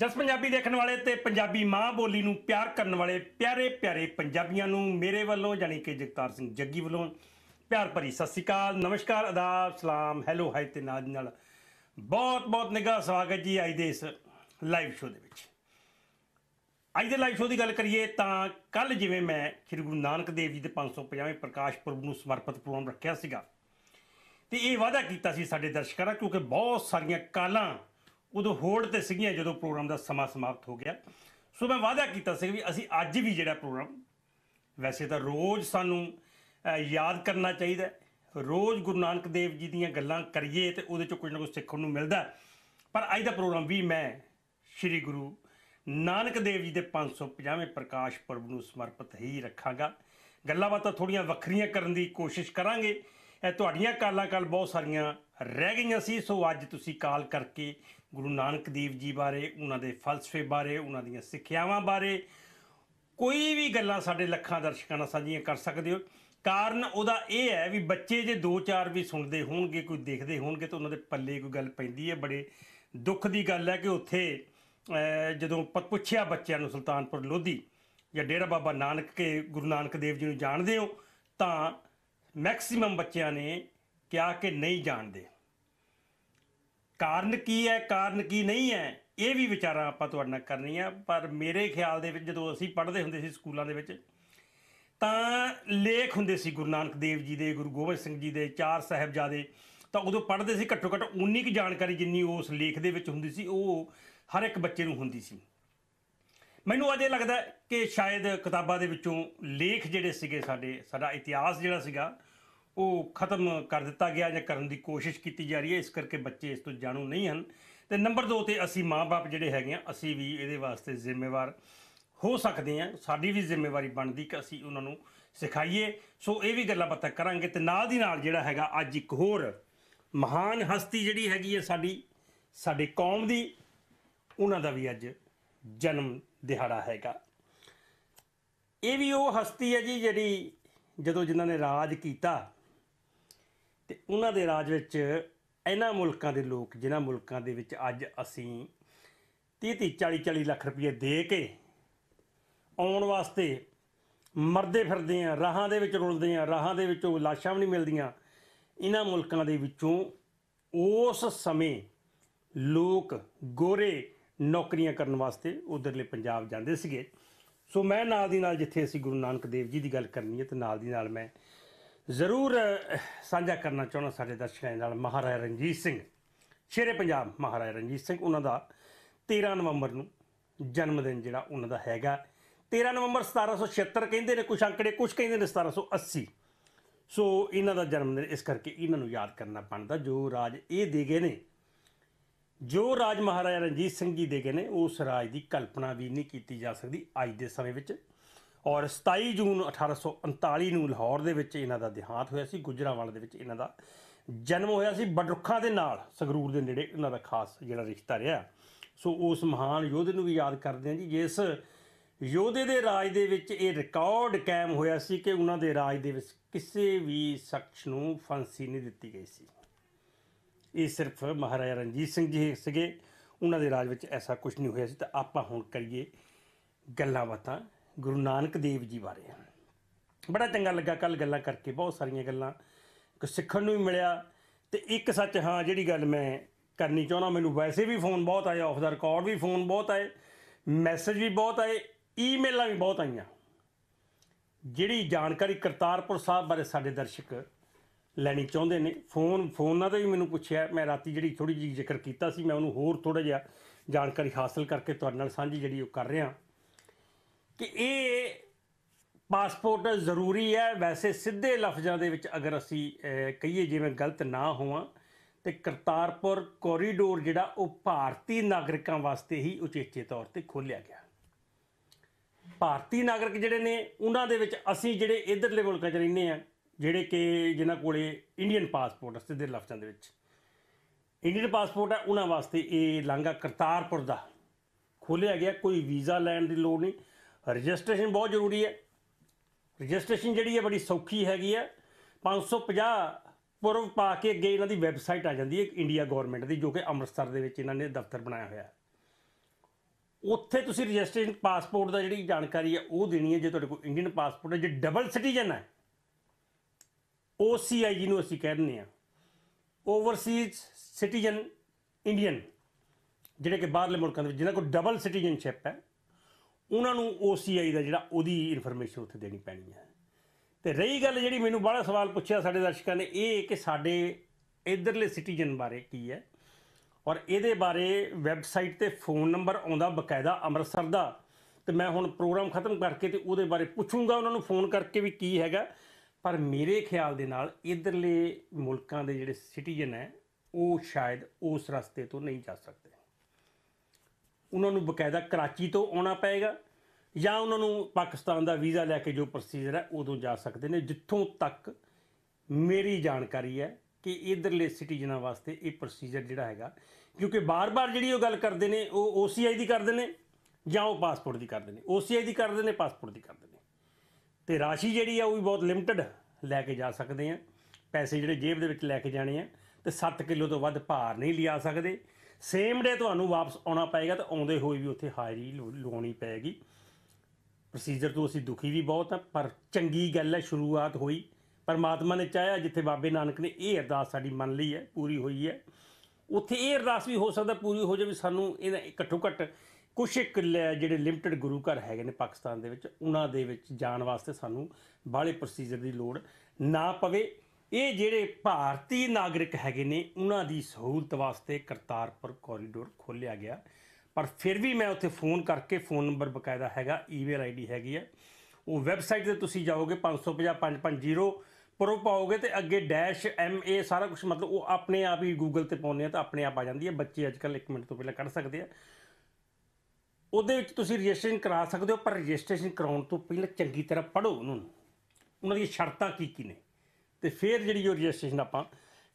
ਜਸ ਪੰਜਾਬੀ ਦੇਖਣ ਵਾਲੇ ਤੇ ਪੰਜਾਬੀ ਮਾਂ ਬੋਲੀ ਨੂੰ ਪਿਆਰ ਕਰਨ ਵਾਲੇ ਪਿਆਰੇ ਪਿਆਰੇ ਪੰਜਾਬੀਆਂ ਨੂੰ ਮੇਰੇ ਵੱਲੋਂ ਯਾਨੀ ਕਿ ਜਗਤਾਰ ਸਿੰਘ ਜੱਗੀ ਵੱਲੋਂ ਪਿਆਰ ਭਰੀ ਸਤਿ ਸ਼੍ਰੀ ਅਕਾਲ, ਨਮਸਕਾਰ ਆਦਾਬ ਸਲਾਮ, ਹੈਲੋ ਹਾਈ ਤੇ ਨਾਲ ਨਾਲ। ਬਹੁਤ ਬਹੁਤ ਨਿੱਘਾ ਸਵਾਗਤ ਜੀ ਅੱਜ ਦੇ ਇਸ ਲਾਈਵ ਸ਼ੋਅ ਦੇ ਵਿੱਚ। ਅੱਜ ਦੇ ਲਾਈਵ ਸ਼ੋਅ ਦੀ ਗੱਲ ਕਰੀਏ ਤਾਂ ਕੱਲ ਜਿਵੇਂ ਮੈਂ ਸ੍ਰੀ ਗੁਰੂ ਨਾਨਕ ਦੇਵ ਜੀ ਦੇ 550ਵੇਂ ਪ੍ਰਕਾਸ਼ ਪੁਰਬ ਨੂੰ ਸਮਰਪਿਤ ਪ੍ਰੋਗਰਾਮ ਰੱਖਿਆ ਸੀਗਾ, ਤੇ ਇਹ ਵਾਅਦਾ ਕੀਤਾ ਸੀ ਸਾਡੇ ਦਰਸ਼ਕਾਂ ਨਾਲ ਕਿਉਂਕਿ ਬਹੁਤ ਸਾਰੀਆਂ ਕਾਲਾਂ ਉਦੋਂ ਹੋੜ ਤੇ ਸੀਗੀਆਂ ਜਦੋਂ ਪ੍ਰੋਗਰਾਮ ਦਾ ਸਮਾਂ ਸਮਾਪਤ ਹੋ ਗਿਆ। ਸੋ ਮੈਂ ਵਾਅਦਾ ਕੀਤਾ ਸੀ ਵੀ ਅਸੀਂ ਅੱਜ ਵੀ ਜਿਹੜਾ ਪ੍ਰੋਗਰਾਮ, ਵੈਸੇ ਤਾਂ ਰੋਜ਼ ਸਾਨੂੰ ਯਾਦ ਕਰਨਾ ਚਾਹੀਦਾ ਰੋਜ਼ ਗੁਰੂ ਨਾਨਕ ਦੇਵ ਜੀ ਦੀਆਂ ਗੱਲਾਂ ਕਰੀਏ ਤੇ ਉਹਦੇ ਚੋਂ ਕੁਝ ਨਾ ਕੁਝ ਸਿੱਖਣ ਨੂੰ ਮਿਲਦਾ ਪਰ ਅੱਜ ਦਾ ਪ੍ਰੋਗਰਾਮ ਵੀ ਮੈਂ, ਸ੍ਰੀ ਗੁਰੂ ਨਾਨਕ ਦੇਵ ਜੀ ਦੇ 550ਵੇਂ ਪ੍ਰਕਾਸ਼ ਪੁਰਬ ਨੂੰ ਸਮਰਪਿਤ ਹੀ ਰੱਖਾਂਗਾ। ਗੱਲਾਂ ਬਾਤਾਂ ਥੋੜੀਆਂ ਵੱਖਰੀਆਂ ਕਰਨ ਦੀ ਕੋਸ਼ਿਸ਼ ਕਰਾਂਗੇ। ਇਹ ਤੁਹਾਡੀਆਂ ਕਾਲਾਂ ਕੱਲ ਬਹੁਤ ਸਾਰੀਆਂ ਰਹਿ ਗਈਆਂ ਸੀ, ਸੋ ਅੱਜ ਤੁਸੀਂ ਕਾਲ ਕਰਕੇ ਗੁਰੂ ਨਾਨਕ ਦੇਵ ਜੀ ਬਾਰੇ, ਉਹਨਾਂ ਦੇ ਫਲਸਫੇ ਬਾਰੇ, ਉਹਨਾਂ ਦੀਆਂ ਸਿੱਖਿਆਵਾਂ ਬਾਰੇ ਕੋਈ ਵੀ ਗੱਲਾਂ ਸਾਡੇ ਲੱਖਾਂ ਦਰਸ਼ਕਾਂ ਨਾਲ ਸਾਂਝੀਆਂ ਕਰ ਸਕਦੇ ਹੋ। ਕਾਰਨ ਉਹਦਾ ਇਹ ਹੈ ਵੀ ਬੱਚੇ ਜੇ ਦੋ ਚਾਰ ਵੀ ਸੁਣਦੇ ਹੋਣਗੇ, ਕੋਈ ਦੇਖਦੇ ਹੋਣਗੇ ਤਾਂ ਉਹਨਾਂ ਦੇ ਪੱਲੇ ਕੋਈ ਗੱਲ ਪੈਂਦੀ ਹੈ। ਬੜੇ ਦੁੱਖ ਦੀ ਗੱਲ ਹੈ ਕਿ ਉੱਥੇ ਜਦੋਂ ਪ- ਪੁੱਛਿਆ ਬੱਚਿਆਂ ਨੂੰ ਸੁਲਤਾਨਪੁਰ ਲੋਧੀ ਜਾਂ ਡੇਰਾ ਬਾਬਾ ਨਾਨਕ ਕੇ, ਗੁਰੂ ਨਾਨਕ ਦੇਵ ਜੀ ਨੂੰ ਜਾਣਦੇ ਹੋ, ਤਾਂ ਮੈਕਸਿਮਮ ਬੱਚਿਆਂ ਨੇ ਕਿਹਾ ਕਿ ਨਹੀਂ ਜਾਣਦੇ। ਕਾਰਨ ਕੀ ਹੈ, ਕਾਰਨ ਕੀ ਨਹੀਂ ਹੈ, ਇਹ ਵੀ ਵਿਚਾਰਾਂ ਆਪਾਂ ਤੁਹਾਡੇ ਨਾਲ ਕਰਨੀਆਂ। ਪਰ ਮੇਰੇ ਖਿਆਲ ਦੇ ਵਿੱਚ ਜਦੋਂ ਅਸੀਂ ਪੜ੍ਹਦੇ ਹੁੰਦੇ ਸੀ ਸਕੂਲਾਂ ਦੇ ਵਿੱਚ, ਤਾਂ ਲੇਖ ਹੁੰਦੇ ਸੀ ਗੁਰੂ ਨਾਨਕ ਦੇਵ ਜੀ ਦੇ, ਗੁਰੂ ਗੋਬਿੰਦ ਸਿੰਘ ਜੀ ਦੇ, ਚਾਰ ਸਾਹਿਬਜ਼ਾਦੇ। ਤਾਂ ਉਦੋਂ ਪੜ੍ਹਦੇ ਸੀ ਘੱਟੋ ਘੱਟ ਉਨੀ ਕੁ ਜਾਣਕਾਰੀ ਜਿੰਨੀ ਉਸ ਲੇਖ ਦੇ ਵਿੱਚ ਹੁੰਦੀ ਸੀ, ਉਹ ਹਰ ਇੱਕ ਬੱਚੇ ਨੂੰ ਹੁੰਦੀ ਸੀ। ਮੈਨੂੰ ਅਜੇ ਲੱਗਦਾ ਕਿ ਸ਼ਾਇਦ ਕਿਤਾਬਾਂ ਦੇ ਵਿੱਚੋਂ ਲੇਖ ਜਿਹੜੇ ਸੀਗੇ ਸਾਡੇ, ਸਾਡਾ ਇਤਿਹਾਸ ਜਿਹੜਾ ਸੀਗਾ ਉਹ ਖਤਮ ਕਰ ਦਿੱਤਾ ਗਿਆ ਜਾਂ ਕਰਨ ਦੀ ਕੋਸ਼ਿਸ਼ ਕੀਤੀ ਜਾ ਰਹੀ ਹੈ, ਇਸ ਕਰਕੇ ਬੱਚੇ ਇਸ ਤੋਂ ਜਾਣੂ ਨਹੀਂ ਹਨ। ਤੇ ਨੰਬਰ 2 ਤੇ ਅਸੀਂ ਮਾਪੇ ਜਿਹੜੇ ਹੈਗੇ ਆ, ਅਸੀਂ ਵੀ ਇਹਦੇ ਵਾਸਤੇ ਜ਼ਿੰਮੇਵਾਰ ਹੋ ਸਕਦੇ ਆ ਸਾਡੀ ਵੀ ਜ਼ਿੰਮੇਵਾਰੀ ਬਣਦੀ ਕਿ ਅਸੀਂ ਉਹਨਾਂ ਨੂੰ ਸਿਖਾਈਏ। ਸੋ ਇਹ ਵੀ ਗੱਲਾਂ ਬਾਤਾਂ ਕਰਾਂਗੇ ਤੇ ਨਾਲ ਦੀ ਨਾਲ ਜਿਹੜਾ ਹੈਗਾ, ਅੱਜ ਇੱਕ ਹੋਰ ਮਹਾਨ ਹਸਤੀ ਜਿਹੜੀ ਹੈਗੀ ਹੈ ਸਾਡੀ, ਸਾਡੇ ਕੌਮ ਦੀ, ਉਹਨਾਂ ਦਾ ਵੀ ਅੱਜ ਜਨਮ ਦਿਹਾੜਾ ਹੈਗਾ। ਇਹ ਵੀ ਉਹ ਹਸਤੀ ਹੈ ਜੀ ਜਿਹੜੀ ਜਦੋਂ ਜਿਨ੍ਹਾਂ ਨੇ ਰਾਜ ਕੀਤਾ ਤੇ ਉਹਨਾਂ ਦੇ ਰਾਜ ਵਿੱਚ ਇਹਨਾਂ ਮੁਲਕਾਂ ਦੇ ਲੋਕ, ਜਿਨ੍ਹਾਂ ਮੁਲਕਾਂ ਦੇ ਵਿੱਚ ਅੱਜ ਅਸੀਂ 30 30 40 40 ਲੱਖ ਰੁਪਏ ਦੇ ਕੇ ਆਉਣ ਵਾਸਤੇ ਮਰਦੇ ਫਿਰਦੇ ਆ ਰਾਹਾਂ ਦੇ ਵਿੱਚ ਰੁਲਦੇ ਆ ਰਾਹਾਂ ਦੇ ਵਿੱਚੋਂ ਲਾਸ਼ਾਂ ਵੀ ਨਹੀਂ ਮਿਲਦੀਆਂ, ਇਹਨਾਂ ਮੁਲਕਾਂ ਦੇ ਵਿੱਚੋਂ ਉਸ ਸਮੇਂ ਲੋਕ ਗੋਰੇ ਨੌਕਰੀਆਂ ਕਰਨ ਵਾਸਤੇ ਉਧਰਲੇ ਪੰਜਾਬ ਜਾਂਦੇ ਸੀਗੇ। ਸੋ ਮੈਂ ਨਾਲ ਦੀ ਨਾਲ ਜਿੱਥੇ ਅਸੀਂ ਗੁਰੂ ਨਾਨਕ ਦੇਵ ਜੀ ਦੀ ਗੱਲ ਕਰਨੀ ਹੈ, ਤੇ ਨਾਲ ਦੀ ਨਾਲ ਮੈਂ ਜ਼ਰੂਰ ਸਾਂਝਾ ਕਰਨਾ ਚਾਹੁੰਦਾ ਸਾਡੇ ਦਰਸ਼ਕਾਂ ਦੇ ਨਾਲ ਮਹਾਰਾਜਾ ਰਣਜੀਤ ਸਿੰਘ। ਸ਼ੇਰੇ ਪੰਜਾਬ ਮਹਾਰਾਜਾ ਰਣਜੀਤ ਸਿੰਘ, ਉਹਨਾਂ ਦਾ 13 ਨਵੰਬਰ ਨੂੰ ਜਨਮ ਦਿਨ ਜਿਹੜਾ ਉਹਨਾਂ ਦਾ ਹੈਗਾ। 13 ਨਵੰਬਰ 1776 ਕਹਿੰਦੇ ਨੇ ਕੁਝ ਅੰਕੜੇ ਕੁਝ ਕਹਿੰਦੇ ਨੇ 1780 ਸੋ ਇਹਨਾਂ ਦਾ ਜਨਮ ਦਿਨ ਇਸ ਕਰਕੇ ਇਹਨਾਂ ਨੂੰ ਯਾਦ ਕਰਨਾ ਬਣਦਾ। ਜੋ ਰਾਜ ਇਹ ਦੇ ਗਏ ਨੇ, ਜੋ ਰਾਜ ਮਹਾਰਾਜਾ ਰਣਜੀਤ ਸਿੰਘ ਜੀ ਦੇ ਗਏ ਨੇ, ਉਸ ਰਾਜ ਦੀ ਕਲਪਨਾ ਵੀ ਨਹੀਂ ਕੀਤੀ ਜਾ ਸਕਦੀ ਅੱਜ ਦੇ ਸਮੇਂ ਵਿੱਚ। ਔਰ 27 ਜੂਨ 1839 ਨੂੰ ਲਾਹੌਰ ਦੇ ਵਿੱਚ ਇਹਨਾਂ ਦਾ ਦੇਹਾਂਤ ਹੋਇਆ ਸੀ, ਗੁਜਰਾਂਵਾਲਾ ਦੇ ਵਿੱਚ ਇਹਨਾਂ ਦਾ ਜਨਮ ਹੋਇਆ ਸੀ। ਬਡਰੁੱਖਾਂ ਦੇ ਨਾਲ ਸੰਗਰੂਰ ਦੇ ਨੇੜੇ ਇਹਨਾਂ ਦਾ ਖਾਸ ਜਿਹੜਾ ਰਿਸ਼ਤਾ ਰਿਹਾ। ਸੋ ਉਸ ਮਹਾਨ ਯੋਧੇ ਨੂੰ ਵੀ ਯਾਦ ਕਰਦੇ ਹਾਂ ਜੀ, ਜਿਸ ਯੋਧੇ ਦੇ ਰਾਜ ਦੇ ਵਿੱਚ ਇਹ ਰਿਕਾਰਡ ਕਾਇਮ ਹੋਇਆ ਸੀ ਕਿ ਉਹਨਾਂ ਦੇ ਰਾਜ ਦੇ ਵਿੱਚ ਕਿਸੇ ਵੀ ਸ਼ਖਸ ਨੂੰ ਫਾਂਸੀ ਨਹੀਂ ਦਿੱਤੀ ਗਈ ਸੀ। ਇਹ ਸਿਰਫ ਮਹਾਰਾਜਾ ਰਣਜੀਤ ਸਿੰਘ ਜੀ ਸੀਗੇ। ਉਹਨਾਂ ਦੇ ਰਾਜ ਵਿੱਚ ਐਸਾ ਕੁਝ ਨਹੀਂ ਹੋਇਆ ਸੀ। ਤਾਂ ਆਪਾਂ ਹੁਣ ਕਰੀਏ ਗੱਲਾਂ ਬਾਤਾਂ। ਗੁਰੂ ਨਾਨਕ ਦੇਵ ਜੀ ਬਾਰੇ ਬੜਾ ਚੰਗਾ ਲੱਗਾ ਕੱਲ ਗੱਲਾਂ ਕਰਕੇ, ਬਹੁਤ ਸਾਰੀਆਂ ਗੱਲਾਂ। ਕੁਛ ਸਿੱਖਣ ਨੂੰ ਵੀ ਮਿਲਿਆ ਤੇ ਇੱਕ ਸੱਚ, ਹਾਂ, ਜਿਹੜੀ ਗੱਲ ਮੈਂ ਕਰਨੀ ਚਾਹੁੰਦਾ, ਮੈਨੂੰ ਵੈਸੇ ਵੀ ਫੋਨ ਬਹੁਤ ਆਏ ਆਫ ਦਾ ਰਿਕਾਰਡ ਵੀ ਫੋਨ ਬਹੁਤ ਆਏ ਮੈਸੇਜ ਵੀ ਬਹੁਤ ਆਏ ਈਮੇਲਾਂ ਵੀ ਬਹੁਤ ਆਈਆਂ। ਜਿਹੜੀ ਜਾਣਕਾਰੀ ਕਰਤਾਰਪੁਰ ਸਾਹਿਬ ਬਾਰੇ ਸਾਡੇ ਦਰਸ਼ਕ ਲੈਣੀ ਚਾਹੁੰਦੇ ਨੇ, ਫੋਨ, ਫੋਨਾਂ ਤੇ ਵੀ ਮੈਨੂੰ ਪੁੱਛਿਆ, ਮੈਂ ਰਾਤੀ ਜਿਹੜੀ ਥੋੜੀ ਜਿਹੀ ਜ਼ਿਕਰ ਕੀਤਾ ਸੀ, ਮੈਂ ਉਹਨੂੰ ਹੋਰ ਥੋੜਾ ਜਿਹਾ ਜਾਣਕਾਰੀ ਹਾਸਲ ਕਰਕੇ ਤੁਹਾਡੇ ਨਾਲ ਸਾਂਝੀ ਜਿਹੜੀ ਉਹ ਕਰ ਰਿਹਾ। ਕਿ ਇਹ ਪਾਸਪੋਰਟ ਜ਼ਰੂਰੀ ਹੈ। ਵੈਸੇ ਸਿੱਧੇ ਲਫ਼ਜ਼ਾਂ ਦੇ ਵਿੱਚ ਅਗਰ ਅਸੀਂ ਅਹ, ਕਹੀਏ ਜਿਵੇਂ ਗਲਤ ਨਾ ਹੋਵਾਂ ਤੇ ਕਰਤਾਰਪੁਰ ਕੋਰੀਡੋਰ ਜਿਹੜਾ ਉਹ ਭਾਰਤੀ ਨਾਗਰਿਕਾਂ ਵਾਸਤੇ ਹੀ ਉਚੇਚੇ ਤੌਰ ਤੇ ਖੋਲ੍ਹਿਆ ਗਿਆ। ਭਾਰਤੀ ਨਾਗਰਿਕ ਜਿਹੜੇ ਨੇ ਉਹਨਾਂ ਦੇ ਵਿੱਚ ਅਸੀਂ ਜਿਹੜੇ ਇਧਰਲੇ ਮੁਲਕਾਂ 'ਚ ਰਹਿੰਦੇ ਆ ਜਿਹੜੇ ਕਿ ਜਿਨ੍ਹਾਂ ਕੋਲੇ ਇੰਡੀਅਨ ਪਾਸਪੋਰਟ ਹੈ ਸਿੱਧੇ ਲਫ਼ਜ਼ਾਂ ਦੇ ਵਿੱਚ। ਇੰਡੀਅਨ ਪਾਸਪੋਰਟ ਹੈ ਉਹਨਾਂ ਵਾਸਤੇ ਇਹ ਲਾਂਘਾ ਕਰਤਾਰਪੁਰ ਦਾ ਖੋਲ੍ਹਿਆ ਗਿਆ। ਕੋਈ ਵੀਜ਼ਾ ਲੈਣ ਦੀ ਲੋੜ ਨਹੀਂ। ਰਜਿਸਟ੍ਰੇਸ਼ਨ ਬਹੁਤ ਜ਼ਰੂਰੀ ਹੈ। ਰਜਿਸਟ੍ਰੇਸ਼ਨ ਜਿਹੜੀ ਹੈ ਬੜੀ ਸੌਖੀ ਹੈਗੀ ਹੈ। 550 ਪੁਰਵ ਪਾ ਕੇ ਅੱਗੇ ਇਹਨਾਂ ਦੀ ਵੈਬਸਾਈਟ ਆ ਜਾਂਦੀ ਹੈ ਇੰਡੀਆ ਗਵਰਨਮੈਂਟ ਦੀ, ਜੋ ਕਿ ਅੰਮ੍ਰਿਤਸਰ ਦੇ ਵਿੱਚ ਇਹਨਾਂ ਨੇ ਦਫ਼ਤਰ ਬਣਾਇਆ ਹੋਇਆ ਹੈ। ਉੱਥੇ ਤੁਸੀਂ ਰਜਿਸਟ੍ਰੇਸ਼ਨ ਪਾਸਪੋਰਟ ਦਾ ਜਿਹੜੀ ਜਾਣਕਾਰੀ ਹੈ, ਉਹ ਦੇਣੀ ਹੈ, ਜੇ ਤੁਹਾਡੇ ਕੋਲ ਇੰਡੀਅਨ ਪਾਸਪੋਰਟ ਹੈ, ਜੇ ਡਬਲ ਸਿਟੀਜ਼ਨ ਹੈ OCI ਜਿਹਨੂੰ ਅਸੀਂ ਕਹਿੰਦੇ ਆ ਓਵਰਸੀਜ਼ ਸਿਟੀਜ਼ਨ ਇੰਡੀਅਨ, ਜਿਹੜੇ ਕਿ ਬਾਹਰਲੇ ਮੁਲਕਾਂ ਦੇ ਵਿੱਚ, ਜਿਨ੍ਹਾਂ ਕੋਲ ਡਬਲ ਸਿਟੀਜ਼ਨਸ਼ਿਪ ਹੈ ਉਹਨਾਂ ਨੂੰ OCI ਦਾ ਜਿਹੜਾ ਉਹਦੀ ਇਨਫੋਰਮੇਸ਼ਨ ਉੱਥੇ ਦੇਣੀ ਪੈਣੀ ਹੈ। ਤੇ ਰਹੀ ਗੱਲ ਜਿਹੜੀ ਮੈਨੂੰ ਬੜਾ ਸਵਾਲ ਪੁੱਛਿਆ ਸਾਡੇ ਦਰਸ਼ਕਾਂ ਨੇ, ਇਹ ਕਿ ਸਾਡੇ ਇਧਰਲੇ ਸਿਟੀਜ਼ਨ ਬਾਰੇ ਕੀ ਹੈ? ਔਰ ਇਹਦੇ ਬਾਰੇ ਵੈਬਸਾਈਟ ਤੇ ਫੋਨ ਨੰਬਰ ਆਉਂਦਾ ਬਕਾਇਦਾ ਅੰਮ੍ਰਿਤਸਰ ਦਾ। ਤੇ ਮੈਂ ਹੁਣ ਪ੍ਰੋਗਰਾਮ ਖਤਮ ਕਰਕੇ ਤੇ ਉਹਦੇ ਬਾਰੇ ਪੁੱਛੂੰਗਾ ਉਹਨਾਂ ਨੂੰ ਫੋਨ ਕਰਕੇ ਵੀ ਕੀ ਹੈਗਾ। ਪਰ ਮੇਰੇ ਖਿਆਲ ਦੇ ਨਾਲ ਇਧਰਲੇ ਮੁਲਕਾਂ ਦੇ ਜਿਹੜੇ ਸਿਟੀਜ਼ਨ ਹੈ, ਉਹ ਸ਼ਾਇਦ ਉਸ ਰਸਤੇ ਤੋਂ ਨਹੀਂ ਜਾ ਸਕਦੇ। ਉਹਨਾਂ ਨੂੰ ਬਕਾਇਦਾ ਕਰਾਚੀ ਤੋਂ ਆਉਣਾ ਪਏਗਾ ਜਾਂ ਉਹਨਾਂ ਨੂੰ ਪਾਕਿਸਤਾਨ ਦਾ ਵੀਜ਼ਾ ਲੈ ਕੇ ਜੋ ਪ੍ਰੋਸੀਜਰ ਹੈ ਉਦੋਂ ਜਾ ਸਕਦੇ ਨੇ, ਜਿੱਥੋਂ ਤੱਕ ਮੇਰੀ ਜਾਣਕਾਰੀ ਹੈ ਕਿ ਇਧਰਲੇ ਸਿਟੀਜ਼ਨਾਂ ਵਾਸਤੇ ਇਹ ਪ੍ਰੋਸੀਜਰ ਜਿਹੜਾ ਹੈਗਾ, ਕਿਉਂਕਿ ਬਾਰ-ਬਾਰ ਜਿਹੜੀ ਉਹ ਗੱਲ ਕਰਦੇ ਨੇ, ਉਹ OCI ਦੀ ਕਰਦੇ ਨੇ ਜਾਂ ਉਹ ਪਾਸਪੋਰਟ ਦੀ ਕਰਦੇ ਨੇ। OCI ਦੀ ਕਰਦੇ ਨੇ ਪਾਸਪੋਰਟ ਦੀ ਕਰਦੇ ਨੇ। ਤੇ ਰਾਸ਼ੀ ਜਿਹੜੀ ਆ ਉਹ ਵੀ ਬਹੁਤ ਲਿਮਟਿਡ ਲੈ ਕੇ ਜਾ ਸਕਦੇ ਆ। ਪੈਸੇ ਜਿਹੜੇ ਜੇਬ ਦੇ ਵਿੱਚ ਲੈ ਕੇ ਜਾਣੇ ਆ ਤੇ 7 ਕਿਲੋ ਤੋਂ ਵੱਧ ਭਾਰ ਨਹੀਂ ਲਿਆ ਸਕਦੇ। ਸੇਮ ਡੇ ਤੁਹਾਨੂੰ ਵਾਪਸ ਆਉਣਾ ਪਏਗਾ ਤਾਂ ਆਉਂਦੇ ਹੋਏ ਵੀ ਉੱਥੇ ਹਾਜ਼ਰੀ ਲੋ- ਲਵਾਉਣੀ ਪਏਗੀ। ਪ੍ਰੋਸੀਜਰ ਤੋਂ ਅਸੀਂ ਦੁਖੀ ਵੀ ਬਹੁਤ ਹਾਂ, ਪਰ ਚੰਗੀ ਗੱਲ ਹੈ, ਸ਼ੁਰੂਆਤ ਹੋਈ। ਪਰਮਾਤਮਾ ਨੇ ਚਾਹਿਆ ਜਿੱਥੇ ਬਾਬੇ ਨਾਨਕ ਨੇ, ਇਹ ਅਰਦਾਸ ਸਾਡੀ ਮੰਨ ਲਈ ਹੈ, ਪੂਰੀ ਹੋਈ ਹੈ। ਉੱਥੇ ਇਹ ਅਰਦਾਸ ਵੀ ਹੋ ਸਕਦਾ ਪੂਰੀ ਹੋ ਜਾਵੇ ਸਾਨੂੰ ਇਹਦਾ ਘੱਟੋ ਘੱਟ ਕੁਛ ਇੱਕ ਲ- ਜਿਹੜੇ ਲਿਮਟਿਡ ਗੁਰੂ ਘਰ ਹੈਗੇ ਨੇ ਪਾਕਿਸਤਾਨ ਦੇ ਵਿੱਚ, ਉਹਨਾਂ ਦੇ ਵਿੱਚ ਜਾਣ ਵਾਸਤੇ ਸਾਨੂੰ ਬਾਹਲੇ ਪ੍ਰੋਸੀਜਰ ਦੀ ਲੋੜ ਨਾ ਪਵੇ। ਇਹ ਜਿਹੜੇ ਭਾਰਤੀ ਨਾਗਰਿਕ ਹੈਗੇ ਨੇ, ਉਹਨਾਂ ਦੀ ਸਹੂਲਤ ਵਾਸਤੇ ਕਰਤਾਰਪੁਰ ਕੋਰੀਡੋਰ ਖੋਲ੍ਹਿਆ ਗਿਆ। ਪਰ ਫਿਰ ਵੀ ਮੈਂ ਉੱਥੇ ਫੋਨ ਕਰਕੇ ਫੋਨ ਨੰਬਰ ਬਕਾਇਦਾ ਹੈਗਾ ਈਮੇਲ ਆਈਡੀ ਹੈਗੀ ਹੈ ਉਹ ਵੈਬਸਾਈਟ ਤੇ ਤੁਸੀਂ ਜਾਓਗੇ 550550 ਪਰੋ ਪਾਓਗੇ ਤੇ ਅੱਗੇ ਡੈਸ਼ ਐਮ ਏ ਸਾਰਾ ਕੁਝ ਮਤਲਬ ਉਹ ਆਪਣੇ ਆਪ ਹੀ ਗੂਗਲ ਤੇ ਪਾਉਂਦੇ ਆ ਤਾਂ ਆਪਣੇ ਆਪ ਆ ਜਾਂਦੀ ਹੈ ਬੱਚੇ ਅੱਜ ਕੱਲ 1 ਮਿੰਟ ਤੋਂ ਪਹਿਲਾਂ ਕੱਢ ਸਕਦੇ ਆ। ਉਹਦੇ ਵਿੱਚ ਤੁਸੀਂ ਰਜਿਸਟ੍ਰੇਸ਼ਨ ਕਰਾ ਸਕਦੇ ਹੋ, ਪਰ ਰਜਿਸਟ੍ਰੇਸ਼ਨ ਕਰਾਉਣ ਤੋਂ ਪਹਿਲਾਂ ਚੰਗੀ ਤਰ੍ਹਾਂ ਪੜ੍ਹੋ ਉਹਨਾਂ। ਨੂੰ ਉਹਨਾਂ ਦੀਆਂ ਸ਼ਰਤਾਂ ਕੀ ਕੀ ਨੇ? ਤੇ ਫਿਰ ਜਿਹੜੀ ਉਹ ਰਜਿਸਟ੍ਰੇਸ਼ਨ ਆਪਾਂ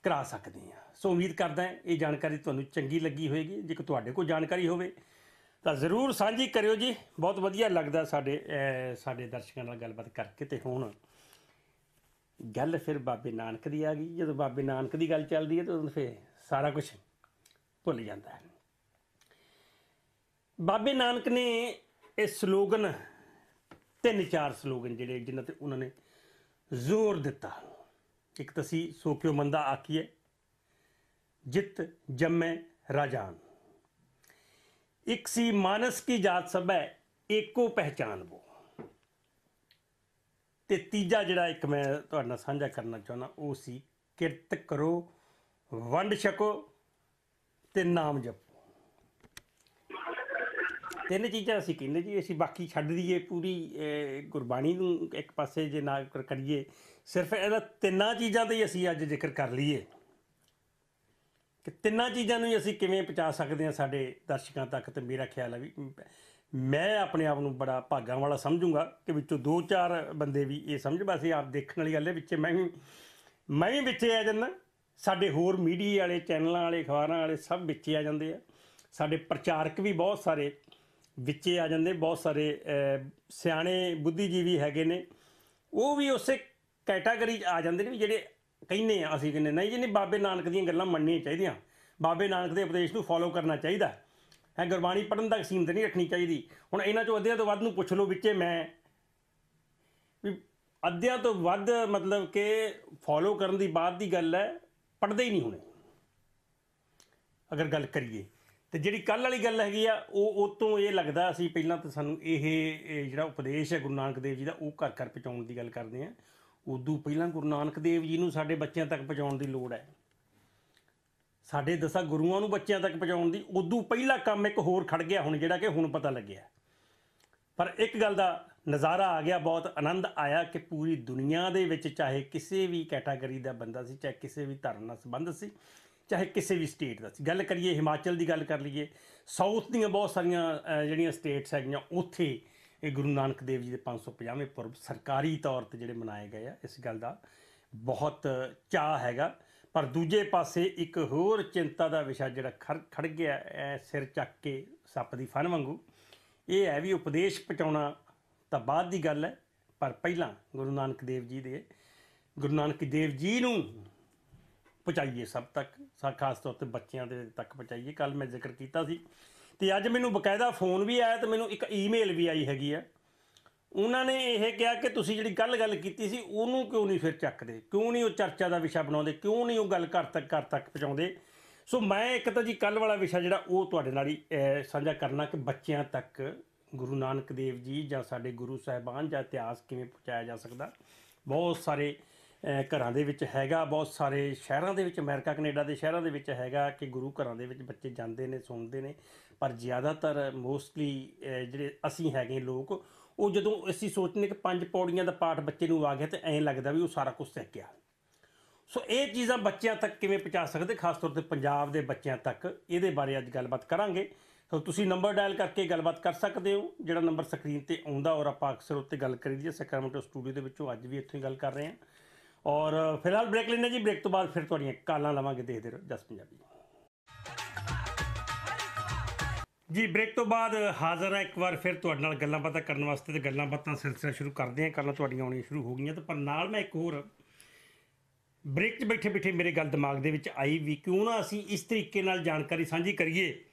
ਕਰਾ ਸਕਦੇ ਹਾਂ। ਸੋ ਉਮੀਦ ਕਰਦਾ ਇਹ ਜਾਣਕਾਰੀ ਤੁਹਾਨੂੰ ਚੰਗੀ ਲੱਗੀ ਹੋਵੇਗੀ ਜੇ ਤੁਹਾਡੇ ਕੋਲ ਜਾਣਕਾਰੀ ਹੋਵੇ ਤਾਂ ਜ਼ਰੂਰ ਸਾਂਝੀ ਕਰਿਓ ਜੀ। ਬਹੁਤ ਵਧੀਆ ਲੱਗਦਾ ਸਾਡੇ ਸਾਡੇ ਦਰਸ਼ਕਾਂ ਨਾਲ ਗੱਲਬਾਤ ਕਰਕੇ ਤੇ ਹੁਣ ਗੱਲ ਫਿਰ ਬਾਬੇ ਨਾਨਕ ਦੀ ਆ ਗਈ। ਜਦੋਂ ਬਾਬੇ ਨਾਨਕ ਦੀ ਗੱਲ ਚੱਲਦੀ ਹੈ ਤਾਂ ਉਦੋਂ ਫਿਰ ਸਾਰਾ ਕੁਝ ਭੁੱਲ ਜਾਂਦਾ ਹੈ। ਬਾਬੇ ਨਾਨਕ ਨੇ ਇਹ ਸਲੋਗਨ, ਤਿੰਨ ਚਾਰ ਸਲੋਗਨ ਜਿਹੜੇ ਜਿਨ੍ਹਾਂ ਤੇ ਉਹਨਾਂ ਨੇ ਜ਼ੋਰ ਦਿੱਤਾ। ਇੱਕ ਤਾਂ ਸੀ ਸੋ ਕਿਉ ਮੰਦਾ ਆਖੀਏ ਜਿਤ ਜੰਮੈ ਰਾਜਾਨ। ਇੱਕ ਸੀ ਮਾਨਸ ਕੀ ਜਾਤ ਸਭੈ, ਏਕੋ ਪਹਿਚਾਨ ਬੋ। ਤੇ ਤੀਜਾ ਜਿਹੜਾ ਇੱਕ ਮੈਂ ਤੁਹਾਡੇ ਨਾਲ ਸਾਂਝਾ ਕਰਨਾ ਚਾਹੁੰਦਾ, ਉਹ ਸੀ ਕਿਰਤ ਕਰੋ, ਵੰਡ ਛਕੋ ਤੇ ਨਾਮ ਜਪੋ। ਤਿੰਨ ਚੀਜ਼ਾਂ ਅਸੀਂ ਕਹਿੰਦੇ ਜੀ, ਅਸੀਂ ਬਾਕੀ ਛੱਡ ਦਈਏ ਪੂਰੀ ਗੁਰਬਾਣੀ ਨੂੰ ਇੱਕ ਪਾਸੇ ਜੇ ਨਾ ਕਰੀਏ, ਸਿਰਫ ਇਹਦਾ ਤਿੰਨਾਂ ਚੀਜ਼ਾਂ ਤੇ ਹੀ ਅਸੀਂ ਅੱਜ ਜ਼ਿਕਰ ਕਰ ਲਈਏ। ਕਿ ਤਿੰਨਾਂ ਚੀਜ਼ਾਂ ਨੂੰ ਹੀ ਅਸੀਂ ਕਿਵੇਂ ਪਹੁੰਚਾ ਸਕਦੇ ਹਾਂ ਸਾਡੇ ਦਰਸ਼ਕਾਂ ਤੱਕ ਤੇ ਮੇਰਾ ਖਿਆਲ ਹੈ ਵੀ ਮੈਂ ਆਪਣੇ ਆਪ ਨੂੰ ਬੜਾ ਭਾਗਾਂ ਵਾਲਾ ਸਮਝੂੰਗਾ ਕਿ ਵਿੱਚੋਂ ਦੋ ਚਾਰ ਬੰਦੇ ਵੀ ਇਹ ਸਮਝ ਵੈਸੇ ਆਪ ਦੇਖਣ ਵਾਲੀ ਗੱਲ ਹੈ, ਵਿੱਚ ਮੈਂ ਵੀ ਮੈਂ ਵੀ ਵਿੱਚ ਆ ਜਾਂਦਾ। ਸਾਡੇ ਹੋਰ ਮੀਡੀਆ ਵਾਲੇ, ਚੈਨਲਾਂ ਵਾਲੇ, ਅਖਬਾਰਾਂ ਵਾਲੇ ਸਭ ਵਿੱਚ ਆ ਜਾਂਦੇ ਆ। ਸਾਡੇ ਪ੍ਰਚਾਰਕ ਵੀ ਬਹੁਤ ਸਾਰੇ ਵਿੱਚੇ ਆ ਜਾਂਦੇ, ਬਹੁਤ ਸਾਰੇ ਸਿਆਣੇ ਬੁੱਧੀਜੀਵੀ ਹੈਗੇ ਨੇ। ਉਹ ਵੀ ਉਸੇ ਕੈਟਾਗਰੀ 'ਚ ਆ ਜਾਂਦੇ ਨੇ ਵੀ ਜਿਹੜੇ ਕਹਿੰਦੇ ਆ, ਅਸੀਂ ਕਹਿੰਦੇ, ਨਹੀਂ ਜਿਹਨੇ ਬਾਬੇ ਨਾਨਕ ਦੀਆਂ ਗੱਲਾਂ ਮੰਨਣੀਆਂ ਚਾਹੀਦੀਆਂ। ਬਾਬੇ ਨਾਨਕ ਦੇ ਉਪਦੇਸ਼ ਨੂੰ ਫੋਲੋ ਕਰਨਾ ਚਾਹੀਦਾ। ਹੈ, ਗੁਰਬਾਣੀ ਪੜਨ ਤੱਕ ਸੀਮਤ ਨਹੀਂ ਰੱਖਣੀ ਚਾਹੀਦੀ। ਹੁਣ ਇਹਨਾਂ ਚੋਂ ਅੱਧਿਆਂ ਤੋਂ ਵੱਧ ਨੂੰ ਪੁੱਛ ਲਓ ਵਿੱਚੇ ਮੈਂ। ਵੀ ਅੱਧਿਆਂ ਤੋਂ ਵੱਧ ਮਤਲਬ ਕਿ ਫੋਲੋ ਕਰਨ ਦੀ ਬਾਤ ਦੀ ਗੱਲ ਹੈ ਪੜਦੇ ਹੀ ਨਹੀਂ ਹੋਣੇ। ਅਗਰ ਗੱਲ ਕਰੀਏ। ਤੇ ਜਿਹੜੀ ਕੱਲ ਵਾਲੀ ਗੱਲ ਹੈਗੀ ਆ, ਉਹ ਉਹ ਤੋਂ ਇਹ ਲੱਗਦਾ ਅਸੀਂ ਪਹਿਲਾਂ ਤਾਂ ਸਾਨੂੰ ਇਹ ਇਹ ਜਿਹੜਾ ਉਪਦੇਸ਼ ਹੈ ਗੁਰੂ ਨਾਨਕ ਦੇਵ ਜੀ ਦਾ, ਉਹ ਘਰ ਘਰ ਪਹੁੰਚਾਉਣ ਦੀ ਗੱਲ ਕਰਦੇ ਆ। ਉਦੋਂ ਪਹਿਲਾਂ ਗੁਰੂ ਨਾਨਕ ਦੇਵ ਜੀ ਨੂੰ ਸਾਡੇ ਬੱਚਿਆਂ ਤੱਕ ਪਹੁੰਚਾਉਣ ਦੀ ਲੋੜ ਹੈ। ਸਾਡੇ ਦਸਾਂ ਗੁਰੂਆਂ ਨੂੰ ਬੱਚਿਆਂ ਤੱਕ ਪਹੁੰਚਾਉਣ ਦੀ, ਉਦੋਂ ਪਹਿਲਾ ਕੰਮ ਇੱਕ ਹੋਰ ਖੜ ਗਿਆ ਹੁਣ, ਜਿਹੜਾ ਕਿ ਹੁਣ ਪਤਾ ਲੱਗਿਆ। ਪਰ ਇੱਕ ਗੱਲ ਦਾ ਨਜ਼ਾਰਾ ਆ ਗਿਆ, ਬਹੁਤ ਆਨੰਦ ਆਇਆ ਕਿ ਪੂਰੀ ਦੁਨੀਆ ਦੇ ਵਿੱਚ ਚਾਹੇ ਕਿਸੇ ਵੀ ਕੈਟਾਗਰੀ ਦਾ ਬੰਦਾ ਸੀ, ਚਾਹੇ ਕਿਸੇ ਵੀ ਧਰਮ ਨਾਲ ਸੰਬੰਧ ਸੀ ਚਾਹੇ ਕਿਸੇ ਵੀ ਸਟੇਟ ਦਾ ਸੀ। ਗੱਲ ਕਰੀਏ ਹਿਮਾਚਲ ਦੀ ਗੱਲ ਕਰ ਲਈਏ ਸਾਊਥ ਦੀਆਂ ਬਹੁਤ ਸਾਰੀਆਂ ਜਿਹੜੀਆਂ ਸਟੇਟਸ ਹੈਗੀਆਂ, ਉੱਥੇ ਇਹ ਗੁਰੂ ਨਾਨਕ ਦੇਵ ਜੀ ਦੇ 550ਵੇਂ ਪੁਰਬ ਸਰਕਾਰੀ ਤੌਰ ਤੇ ਜਿਹੜੇ ਮਨਾਏ ਗਏ ਆ, ਇਸ ਗੱਲ ਦਾ ਬਹੁਤ ਚਾਹ ਹੈਗਾ। ਪਰ ਦੂਜੇ ਪਾਸੇ ਇੱਕ ਹੋਰ ਚਿੰਤਾ ਦਾ ਵਿਸ਼ਾ ਜਿਹੜਾ ਖੜ ਖੜ ਗਿਆ ਐ ਸਿਰ ਚੱਕ ਕੇ ਸੱਪ ਦੀ ਫਨ ਵਾਂਗੂ, ਇਹ ਹੈ ਵੀ ਉਪਦੇਸ਼ ਪਹੁੰਚਾਉਣਾ ਤਾਂ ਬਾਅਦ ਦੀ ਗੱਲ ਹੈ, ਪਰ ਪਹਿਲਾਂ ਗੁਰੂ ਨਾਨਕ ਦੇਵ ਜੀ ਦੇ, ਗੁਰੂ ਨਾਨਕ ਦੇਵ ਜੀ ਨੂੰ ਪਹੁੰਚਾਈਏ ਸਭ ਤੱਕ ਖਾਸ ਤੌਰ ਤੇ ਬੱਚਿਆਂ ਦੇ ਤੱਕ ਪਹੁੰਚਾਈਏ। ਕੱਲ ਮੈਂ ਜ਼ਿਕਰ ਕੀਤਾ ਸੀ ਤੇ ਅੱਜ ਮੈਨੂੰ ਬਕਾਇਦਾ ਫੋਨ ਵੀ ਆਇਆ ਤੇ ਮੈਨੂੰ ਇੱਕ ਈਮੇਲ ਵੀ ਆਈ ਹੈਗੀ ਆ। ਉਹਨਾਂ ਨੇ ਇਹ ਕਿਹਾ ਕਿ ਤੁਸੀਂ ਜਿਹੜੀ ਗੱਲ ਗੱਲ ਕੀਤੀ ਸੀ, ਉਹਨੂੰ ਕਿਉਂ ਨਹੀਂ ਫਿਰ ਚੱਕਦੇ? ਕਿਉਂ ਨਹੀਂ ਉਹ ਚਰਚਾ ਦਾ ਵਿਸ਼ਾ ਬਣਾਉਂਦੇ? ਕਿਉਂ ਨਹੀਂ ਉਹ ਗੱਲ ਘਰ ਤੱਕ ਘਰ ਤੱਕ ਪਹੁੰਚਾਉਂਦੇ? ਸੋ ਮੈਂ ਇੱਕ ਤਾਂ ਜੀ ਕੱਲ ਵਾਲਾ ਵਿਸ਼ਾ ਜਿਹੜਾ ਉਹ ਤੁਹਾਡੇ ਨਾਲ ਹੀ ਸਾਂਝਾ ਕਰਨਾ ਕਿ ਬੱਚਿਆਂ ਤੱਕ ਗੁਰੂ ਨਾਨਕ ਦੇਵ ਜੀ ਜਾਂ ਸਾਡੇ ਗੁਰੂ ਸਾਹਿਬਾਨ ਜਾਂ ਇਤਿਹਾਸ ਕਿਵੇਂ ਪਹੁੰਚਾਇਆ ਜਾ ਸਕਦਾ। ਬਹੁਤ ਸਾਰੇ ਘਰਾਂ ਦੇ ਵਿੱਚ ਹੈਗਾ, ਬਹੁਤ ਸਾਰੇ ਸ਼ਹਿਰਾਂ ਦੇ ਵਿੱਚ, ਅਮਰੀਕਾ, ਕੈਨੇਡਾ ਦੇ ਸ਼ਹਿਰਾਂ ਦੇ ਵਿੱਚ ਹੈਗਾ ਕਿ ਗੁਰੂ ਘਰਾਂ ਦੇ ਵਿੱਚ ਬੱਚੇ ਜਾਂਦੇ ਨੇ ਸੁਣਦੇ ਨੇ। ਪਰ ਜ਼ਿਆਦਾਤਰ ਮੋਸਟਲੀ ਜਿਹੜੇ ਅਸੀਂ ਹੈਗੇ ਲੋਕ, ਉਹ ਜਦੋਂ ਅਸੀਂ ਸੋਚਨੇ ਕਿ ਪੰਜ ਪੌੜੀਆਂ ਦਾ ਪਾਠ ਬੱਚੇ ਨੂੰ ਆ ਗਿਆ ਤੇ ਐਂ ਲੱਗਦਾ ਵੀ ਉਹ ਸਾਰਾ ਕੁਝ ਸਿੱਖ ਗਿਆ। ਸੋ ਇਹ ਚੀਜ਼ਾਂ ਬੱਚਿਆਂ ਤੱਕ ਕਿਵੇਂ ਪਹੁੰਚਾ ਸਕਦੇ? ਖਾਸ ਤੌਰ ਤੇ ਪੰਜਾਬ ਦੇ ਬੱਚਿਆਂ ਤੱਕ। ਇਹਦੇ ਬਾਰੇ ਅੱਜ ਗੱਲਬਾਤ ਕਰਾਂਗੇ। ਸੋ ਤੁਸੀਂ ਨੰਬਰ ਡਾਇਲ ਕਰਕੇ ਗੱਲਬਾਤ ਕਰ ਸਕਦੇ ਹੋ। ਜਿਹੜਾ ਨੰਬਰ ਸਕਰੀਨ ਤੇ ਆਉਂਦਾ ਔਰ ਆਪਾਂ ਅਕਸਰ ਉੱਤੇ ਗੱਲ ਕਰੀਦੀ ਹੈ, ਸੈਕਰਾਮੈਂਟੋ ਸਟੂਡੀਓ ਦੇ ਵਿੱਚੋਂ ਅੱਜ ਵੀ ਇੱਥੋਂ ਹੀ ਗੱਲ ਕਰ ਰਹੇ ਹਾਂ। ਔਰ ਫਿਲਹਾਲ ਬ੍ਰੇਕ ਲੈਣਾ ਜੀ ਬ੍ਰੇਕ ਤੋਂ ਬਾਅਦ ਫਿਰ ਤੁਹਾਡੀਆਂ ਕਾਲਾਂ ਲਵਾਂਗੇ, ਦੇਖਦੇ ਰਹੋ, ਜਸ ਪੰਜਾਬੀ। ਜੀ ਬ੍ਰੇਕ ਤੋਂ ਬਾਅਦ ਹਾਜ਼ਰ ਹਾਂ ਇੱਕ ਵਾਰ ਫਿਰ ਤੁਹਾਡੇ ਨਾਲ ਗੱਲਾਂ ਬਾਤਾਂ ਕਰਨ ਵਾਸਤੇ ਤੇ ਗੱਲਾਂ ਬਾਤਾਂ ਸਿਲਸਿਲਾ ਸ਼ੁਰੂ ਕਰਦੇ ਹਾਂ। ਕੱਲ੍ਹ ਤੁਹਾਡੀਆਂ ਆਉਣੀਆਂ ਸ਼ੁਰੂ ਹੋ ਗਈਆਂ ਤੇ ਪਰ ਨਾਲ ਮੈਂ ਇੱਕ ਹੋਰ ਬ੍ਰੇਕ 'ਚ ਬੈਠੇ ਬੈਠੇ ਮੇਰੇ ਗੱਲ ਦਿਮਾਗ ਦੇ ਵਿੱਚ ਆਈ ਵੀ ਕਿਉਂ ਨਾ ਅਸੀਂ ਇਸ ਤਰੀਕੇ ਨਾਲ ਜਾਣਕਾਰੀ ਸਾਂਝੀ ਕਰੀਏ,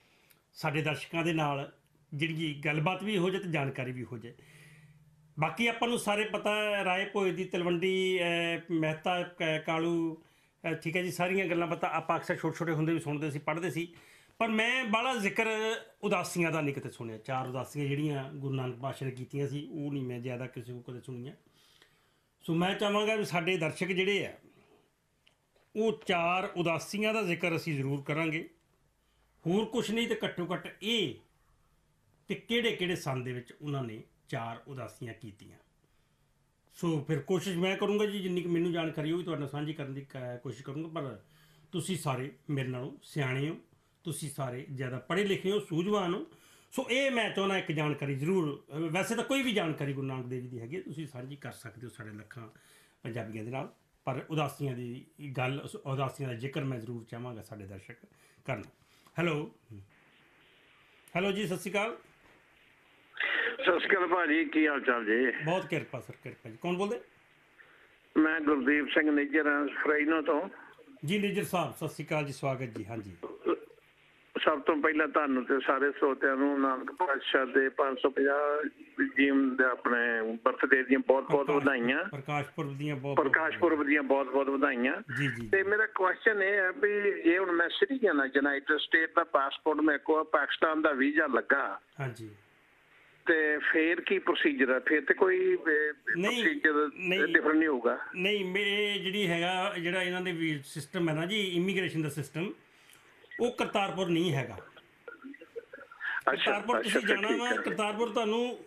ਸਾਡੇ ਦਰਸ਼ਕਾਂ ਦੇ ਨਾਲ, ਜਿਹੜੀ ਗੱਲਬਾਤ ਵੀ ਹੋ ਜਾਏ ਤੇ ਜਾਣਕਾਰੀ ਵੀ ਹੋ ਜਾਏ। ਬਾਕੀ ਆਪਾਂ ਨੂੰ ਸਾਰੇ ਪਤਾ ਹੈ ਰਾਏ ਭੋਏ ਦੀ ਤਲਵੰਡੀ ਮਹਿਤਾ ਕ- ਕਾਲੂ ਠੀਕ ਹੈ ਜੀ, ਸਾਰੀਆਂ ਗੱਲਾਂ ਬਾਤਾਂ ਆਪਾਂ ਅਕਸਰ ਛੋਟੇ ਛੋਟੇ ਹੁੰਦੇ ਵੀ ਸੁਣਦੇ ਸੀ, ਪੜ੍ਹਦੇ ਸੀ। ਪਰ ਮੈਂ ਬਾਹਲਾ ਜ਼ਿਕਰ ਉਦਾਸੀਆਂ ਦਾ ਨਹੀਂ ਕਿਤੇ ਸੁਣਿਆ। ਚਾਰ ਉਦਾਸੀਆਂ ਜਿਹੜੀਆਂ ਗੁਰੂ ਨਾਨਕ ਪਾਤਸ਼ਾਹ ਨੇ ਕੀਤੀਆਂ ਸੀ, ਉਹ ਨਹੀਂ ਮੈਂ ਜ਼ਿਆਦਾ ਕਿਸੇ ਕੋਲ ਕਦੇ ਸੁਣੀਆਂ। ਸੋ ਮੈਂ ਚਾਹਾਂਗਾ ਵੀ ਸਾਡੇ ਦਰਸ਼ਕ ਜਿਹੜੇ ਆ, ਉਹ ਚਾਰ ਉਦਾਸੀਆਂ ਦਾ ਜ਼ਿਕਰ ਅਸੀਂ ਜ਼ਰੂਰ ਕਰਾਂਗੇ। ਹੋਰ ਕੁਝ ਨਹੀਂ ਤੇ ਘੱਟੋ ਘੱਟ ਇਹ ਕਿ ਕਿਹੜੇ ਕਿਹੜੇ ਸੰਨ ਦੇ ਵਿੱਚ ਉਹਨਾਂ ਨੇ ਚਾਰ ਉਦਾਸੀਆਂ ਕੀਤੀਆਂ। ਸੋ ਫਿਰ ਕੋਸ਼ਿਸ਼ ਮੈਂ ਕਰੂੰਗਾ ਜੀ ਜਿੰਨੀ ਕੁ ਮੈਨੂੰ ਜਾਣਕਾਰੀ ਹੋਈ ਤੁਹਾਡੇ ਨਾਲ ਸਾਂਝੀ ਕਰਨ ਦੀ ਕ- ਕੋਸ਼ਿਸ਼ ਕਰੂੰਗਾ ਪਰ ਤੁਸੀਂ ਸਾਰੇ ਮੇਰੇ ਨਾਲੋਂ ਸਿਆਣੇ ਹੋ ਤੁਸੀਂ ਸਾਰੇ ਜ਼ਿਆਦਾ ਪੜ੍ਹੇ ਲਿਖੇ ਹੋ ਸੂਝਵਾਨ ਹੋ। ਸੋ ਇਹ ਮੈਂ ਚਾਹੁੰਦਾ ਇੱਕ ਜਾਣਕਾਰੀ ਜ਼ਰੂਰ ਵੈਸੇ ਤਾਂ ਕੋਈ ਵੀ ਜਾਣਕਾਰੀ ਗੁਰੂ ਨਾਨਕ ਦੇਵ ਜੀ ਦੀ ਹੈਗੀ ਹੈ, ਤੁਸੀਂ ਸਾਂਝੀ ਕਰ ਸਕਦੇ ਹੋ ਸਾਡੇ ਲੱਖਾਂ ਪੰਜਾਬੀਆਂ ਦੇ ਨਾਲ। ਪਰ ਉਦਾਸੀਆਂ ਦੀ ਗੱਲ ਉਦਾਸੀਆਂ ਦਾ ਜ਼ਿਕਰ ਮੈਂ ਜ਼ਰੂਰ ਚਾਹਾਂਗਾ ਸਾਡੇ ਦਰਸ਼ਕ ਕਰਨ। ਹੈਲੋ ਹੈਲੋ ਜੀ ਸਤਿ ਸ਼੍ਰੀ ਅਕਾਲ। ਸਤਿ ਸ਼੍ਰੀ ਅਕਾਲ ਭਾਜੀ ਕੀ ਹਾਲ ਚਾਲ ਜੀ? ਬਹੁਤ ਕਿਰਪਾ ਸਰ ਕਿਰਪਾ ਜੀ। ਕੌਣ ਬੋਲਦੇ? ਮੈਂ ਗੁਰਦੀਪ ਸਿੰਘ ਨਿੱਜਰ ਹਾਂ ਫਰੈਨੋ ਤੋਂ। ਜੀ ਨਿਜਰ ਸਾਹਿਬ ਸਤਿ ਸ਼੍ਰੀ ਅਕਾਲ ਜੀ ਸਵਾਗਤ ਜੀ ਹਾਂਜੀ। ਸਭ ਤੋਂ ਪਹਿਲਾਂ ਤੁਹਾਨੂੰ ਤੇ ਸਾਰੇ ਸਰੋਤਿਆਂ ਨੂੰ ਨਾਨਕ ਪਾਤਸ਼ਾਹ ਦੇ 550 ਜੀਮ ਦੇ ਆਪਣੇ ਬਰਥਡੇ ਦੀਆਂ ਬਹੁਤ-ਬਹੁਤ ਵਧਾਈਆਂ। ਪ੍ਰਕਾਸ਼ ਪੁਰਬ ਦੀਆਂ ਬਹੁਤ ਪ੍ਰਕਾਸ਼ ਪੁਰਬ ਦੀਆਂ ਬਹੁਤ-ਬਹੁਤ ਵਧਾਈਆਂ। ਤੇ ਮੇਰਾ ਕੁਐਸਚਨ ਇਹ ਹੈ ਵੀ ਜੇ ਹੁਣ ਮੈਂ ਹਾਂ ਯੂਨਾਈਟਿਡ ਸਟੇਟ ਦਾ ਪਾਸਪੋਰਟ ਮੇਰੇ ਕੋਲ ਪਾਕਿਸਤਾਨ ਦਾ ਵੀਜ਼ਾ ਲੱਗਾ ਹਾਂਜੀ। ਤੇ ਫੇਰ ਕੀ ਪ੍ਰੋਸੀਜਰ ਹੈ ਫੇਰ ਤੇ ਕੋਈ ਪ੍ਰੋਸੀਜਰ। ਡਿਫਰੈਂਟ ਨਹੀਂ। ਹੋਊਗਾ? ਨਹੀਂ ਮੇਰੇ ਜਿਹੜੀ ਹੈਗਾ ਜਿਹੜਾ ਇਹਨਾਂ ਦੇ ਵੀ ਸਿਸਟਮ ਹੈ ਨਾ ਜੀ ਇਮੀਗ੍ਰੇਸ਼ਨ ਦਾ ਸਿਸਟਮ ਉਹ ਕਰਤਾਰਪੁਰ ਨਹੀਂ ਹੈਗਾ। ਕਰਤਾਰਪੁਰ ਤੁਸੀਂ ਜਾਣਾ ਵਾ। ਕਰਤਾਰਪੁਰ ਤੁਹਾਨੂੰ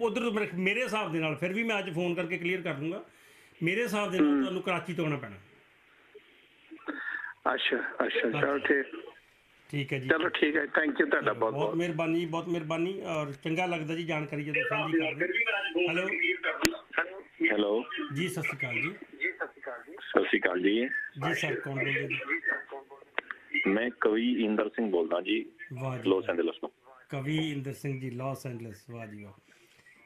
ਉਧਰ ਮੇਰੇ ਹਿਸਾਬ ਦੇ ਨਾਲ ਫਿਰ ਵੀ ਮੈਂ ਅੱਜ ਫੋਨ ਕਰਕੇ ਕਲੀਅਰ ਕਰ ਦੂੰਗਾ। ਮੇਰੇ ਹਿਸਾਬ ਦੇ ਨਾਲ ਤੁਹਾਨੂੰ ਕਰਾਚੀ ਤੋਂ ਆਉਣਾ ਪੈਣਾ। ਅੱਛਾ ਅੱਛਾ ਚਲੋ ਠੀਕ। ਠੀਕ ਹੈ ਜੀ। ਚਲੋ ਠੀਕ ਹੈ ਥੈਂਕ ਯੂ ਤੁਹਾਡਾ ਬਹੁਤ ਬਹੁਤ ਬਹੁਤ। ਮਿਹਰਬਾਨੀ ਜੀ, ਬਹੁਤ ਮਿਹਰਬਾਨੀ ਔਰ ਚੰਗਾ ਲੱਗਦਾ ਜੀ ਜਾਣਕਾਰੀ ਜਦੋਂ ਸਾਂਝੀ ਕਰਦੇ। ਹੈਲੋ ਹੈਲੋ ਜੀ ਸਤਿ ਸ਼੍ਰੀ ਅਕਾਲ ਜੀ। ਸਤਿ ਸ਼੍ਰੀ ਅਕਾਲ ਜੀ। ਜੀ। ਸਰ ਕੌਣ ਬੋਲਦੇ ਜੀ? ਮੈਂ ਕਵੀ ਇੰਦਰ ਸਿੰਘ ਬੋਲਦਾ ਜੀ ਜੀ ਲਾਸ ਐਂਜਲਸ ਤੋਂ। ਕਵੀ ਇੰਦਰ ਸਿੰਘ ਜੀ ਲਾਸ ਐਂਜਲਸ ਵਾਹ ਜੀ ਵਾਹ।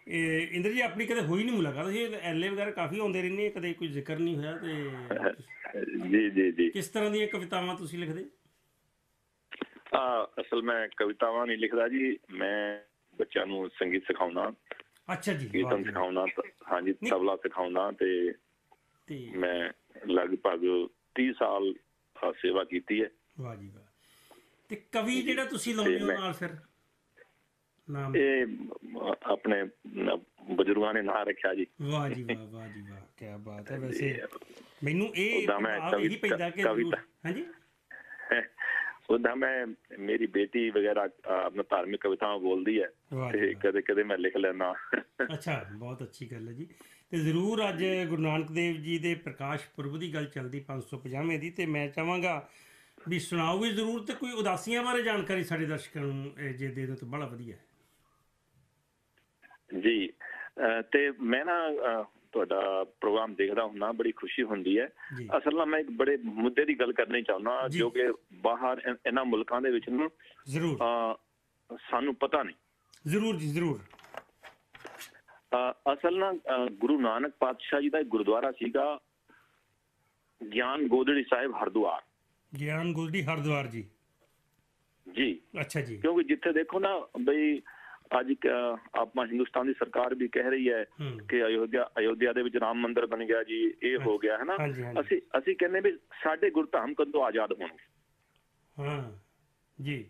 ਇਹ ਇੰਦਰ ਜੀ ਆਪਣੀ ਕਦੇ ਹੋਈ ਨਹੀਂ ਮੁਲਾਕਾਤ? ਜੀ ਐਲਏ ਵਗੈਰਾ ਕਾਫੀ ਆਉਂਦੇ ਰਹਿੰਦੇ ਕਦੇ ਕੋਈ ਜ਼ਿਕਰ ਨਹੀਂ ਹੋਇਆ ਤੇ ਜੀ ਜੀ ਜੀ। ਕਿਸ ਤਰ੍ਹਾਂ ਦੀਆਂ ਕਵਿਤਾਵਾਂ ਤੁਸੀਂ ਲਿਖਦੇ? ਆ ਅਸਲ ਮੈਂ ਕਵਿਤਾਵਾਂ ਨਹੀਂ ਲਿਖਦਾ ਜੀ ਮੈਂ ਬੱਚਿਆਂ ਨੂੰ ਸੰਗੀਤ ਸਿਖਾਉਣਾ ਅੱਛਾ ਜੀ ਕੀਰਤਨ ਸਿਖਾਉਣਾ ਹਾਂਜੀ। ਤਬਲਾ ਸਿਖਾਉਣਾ ਤੇ ਮੈਂ ਲਗਭਗ 30 ਸਾਲ ਸੇਵਾ ਕੀਤੀ ਹੈ। ਵਾਹ ਜੀ ਵਾਹ। ਤੇ ਕਵੀ ਜਿਹੜਾ ਤੁਸੀਂ ਲਾਉਂਦੇ ਹੋ ਨਾਲ ਫਿਰ? ਨਾਮ? ਇਹ ਆਪਣੇ ਬਜ਼ੁਰਗਾਂ ਨੇ ਨਾਂ ਰੱਖਿਆ ਜੀ। ਵਾਹ ਜੀ ਵਾਹ ਵਾਹ ਜੀ ਵਾਹ ਕੀ ਬਾਤ ਹੈ। ਵੈਸੇ ਮੈਨੂੰ ਇਹ ਇਹੀ ਕਵਿਤਾ- ਪੈਂਦਾ ਕਿ ਹਾਂਜੀ? ਉਹਦਾ ਮੈਂ ਮੇਰੀ ਬੇਟੀ ਵਗੈਰਾ ਆਪਣਾ ਧਾਰਮਿਕ ਕਵਿਤਾਵਾਂ ਬੋਲਦੀ ਹੈ। ਤੇ। ਕਦੇ ਕਦੇ ਮੈਂ ਲਿਖ ਲੈਣਾ ਅੱਛਾ ਬਹੁਤ ਅੱਛੀ ਗੱਲ ਹੈ ਜੀ। ਤੇ ਜ਼ਰੂਰ ਅੱਜ ਗੁਰੂ ਨਾਨਕ ਦੇਵ ਜੀ ਦੇ ਪ੍ਰਕਾਸ਼ ਪੁਰਬ ਦੀ ਗੱਲ ਚੱਲਦੀ 550 ਦੀ ਤੇ ਮੈਂ ਚਾਹਾਂਗਾ ਵੀ ਸੁਣਾਓਗੇ ਜ਼ਰੂਰ ਤੇ ਕੋਈ ਉਦਾਸੀਆਂ ਬਾਰੇ ਜਾਣਕਾਰੀ ਸਾਡੇ ਦਰਸ਼ਕਾਂ ਨੂੰ ਜੇ ਦੇ ਦਿਓ ਤਾਂ ਬੜਾ ਵਧੀਆ ਜੀ ਤੇ ਮੈਂ ਨਾ ਤੁਹਾਡਾ ਪ੍ਰੋਗਰਾਮ ਦੇਖਦਾ ਹੁੰਨਾ ਬੜੀ ਖੁਸ਼ੀ ਹੁੰਦੀ ਹੈ। ਅਸਲ ਨਾਲ ਮੈਂ ਇੱਕ ਬੜੇ ਮੁੱਦੇ ਦੀ ਗੱਲ ਕਰਨੀ ਚਾਹੁੰਦਾ ਜੀ। ਕਿ ਬਾਹਰ ਇਹਨਾਂ ਮੁਲਕਾਂ ਦੇ ਵਿੱਚ ਨਾ ਜ਼ਰੂਰ। ਸਾਨੂੰ ਪਤਾ ਨਹੀਂ। ਜ਼ਰੂਰ ਜੀ ਜ਼ਰੂਰ। ਅਸਲ ਨਾਲ ਗੁਰੂ ਨਾਨਕ ਪਾਤਸ਼ਾਹ ਜੀ ਦਾ ਇੱਕ ਗੁਰਦੁਆਰਾ ਸੀਗਾ ਗਿਆਨ ਗੋਦੜੀ ਸਾਹਿਬ ਹਰਦੁਆਰ। ਗਿਆਨ ਗੁਲਦੀ ਹਰਦੁਆਰ ਜੀ। ਜੀ। ਅੱਛਾ ਜੀ। ਕਿਉਂਕਿ ਜਿੱਥੇ ਦੇਖੋ ਨਾ ਬਈ ਅੱਜ ਆਪਾਂ ਹਿੰਦੁਸਤਾਨ ਦੀ ਸਰਕਾਰ ਵੀ ਕਹਿ ਰਹੀ ਹੈ ਕਿ ਅਯੋਧਿਆ ਅਯੋਧਿਆ ਦੇ ਵਿੱਚ ਰਾਮ ਮੰਦਿਰ ਬਣ ਗਿਆ ਜੀ ਇਹ ਹੋ ਗਿਆ ਹੈ ਨਾ? ਹਾਂਜੀ, ਹਾਂਜੀ। ਅਸੀਂ ਅਸੀਂ ਕਹਿੰਦੇ ਵੀ ਸਾਡੇ ਗੁਰਧਾਮ ਕਦੋਂ ਆਜ਼ਾਦ ਹੋਣਗੇ ਹਾਂ ਜੀ।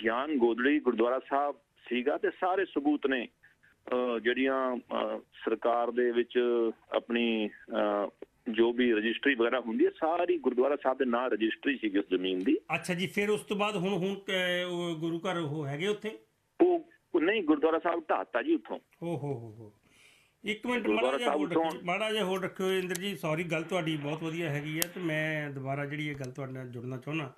ਗਿਆਨ ਗੋਦੜੀ ਗੁਰਦੁਆਰਾ ਸਾਹਿਬ ਸੀਗਾ ਤੇ ਸਾਰੇ ਸਬੂਤ ਨੇ ਜਿਹੜੀਆਂ ਸਰਕਾਰ ਦੇ ਵਿੱਚ ਆਪਣੀ ਜੋ ਵੀ ਰਜਿਸਟਰੀ ਵਗੈਰਾ ਹੁੰਦੀ ਹੈ ਸਾਰੀ ਗੁਰਦੁਆਰਾ ਸਾਹਿਬ ਦੇ ਨਾਂ ਰਜਿਸਟਰੀ ਸੀਗੀ ਉਸ ਜ਼ਮੀਨ ਦੀ। ਅੱਛਾ ਜੀ ਫਿਰ ਉਸ ਤੋਂ ਬਾਅਦ ਹੁਣ ਹੁਣ ਗੁਰੂ ਘਰ ਉਹ ਹੈਗੇ ਉੱਥੇ? ਉਹ ਨਹੀਂ ਗੁਰਦੁਆਰਾ ਸਾਹਿਬ ਢਾਤਾ ਜੀ ਉੱਥੋਂ। ਓ ਹੋ ਹੋ ਹੋ। ਇੱਕ ਮਿੰਟ ਮਾੜਾ ਜਿਹਾ ਹੋਲਡ ਮਾੜਾ ਜਿਹਾ ਹੋਲਡ ਰੱਖਿਓ ਇੰਦਰ ਜੀ ਸੌਰੀ ਗੱਲ ਤੁਹਾਡੀ ਬਹੁਤ ਵਧੀਆ ਹੈਗੀ ਹੈ ਤੇ ਮੈਂ ਦੁਬਾਰਾ ਜਿਹੜੀ ਇਹ ਗੱਲ ਤੁਹਾਡੇ ਨਾਲ ਜੁੜਨਾ ਚਾਹੁੰਦਾ।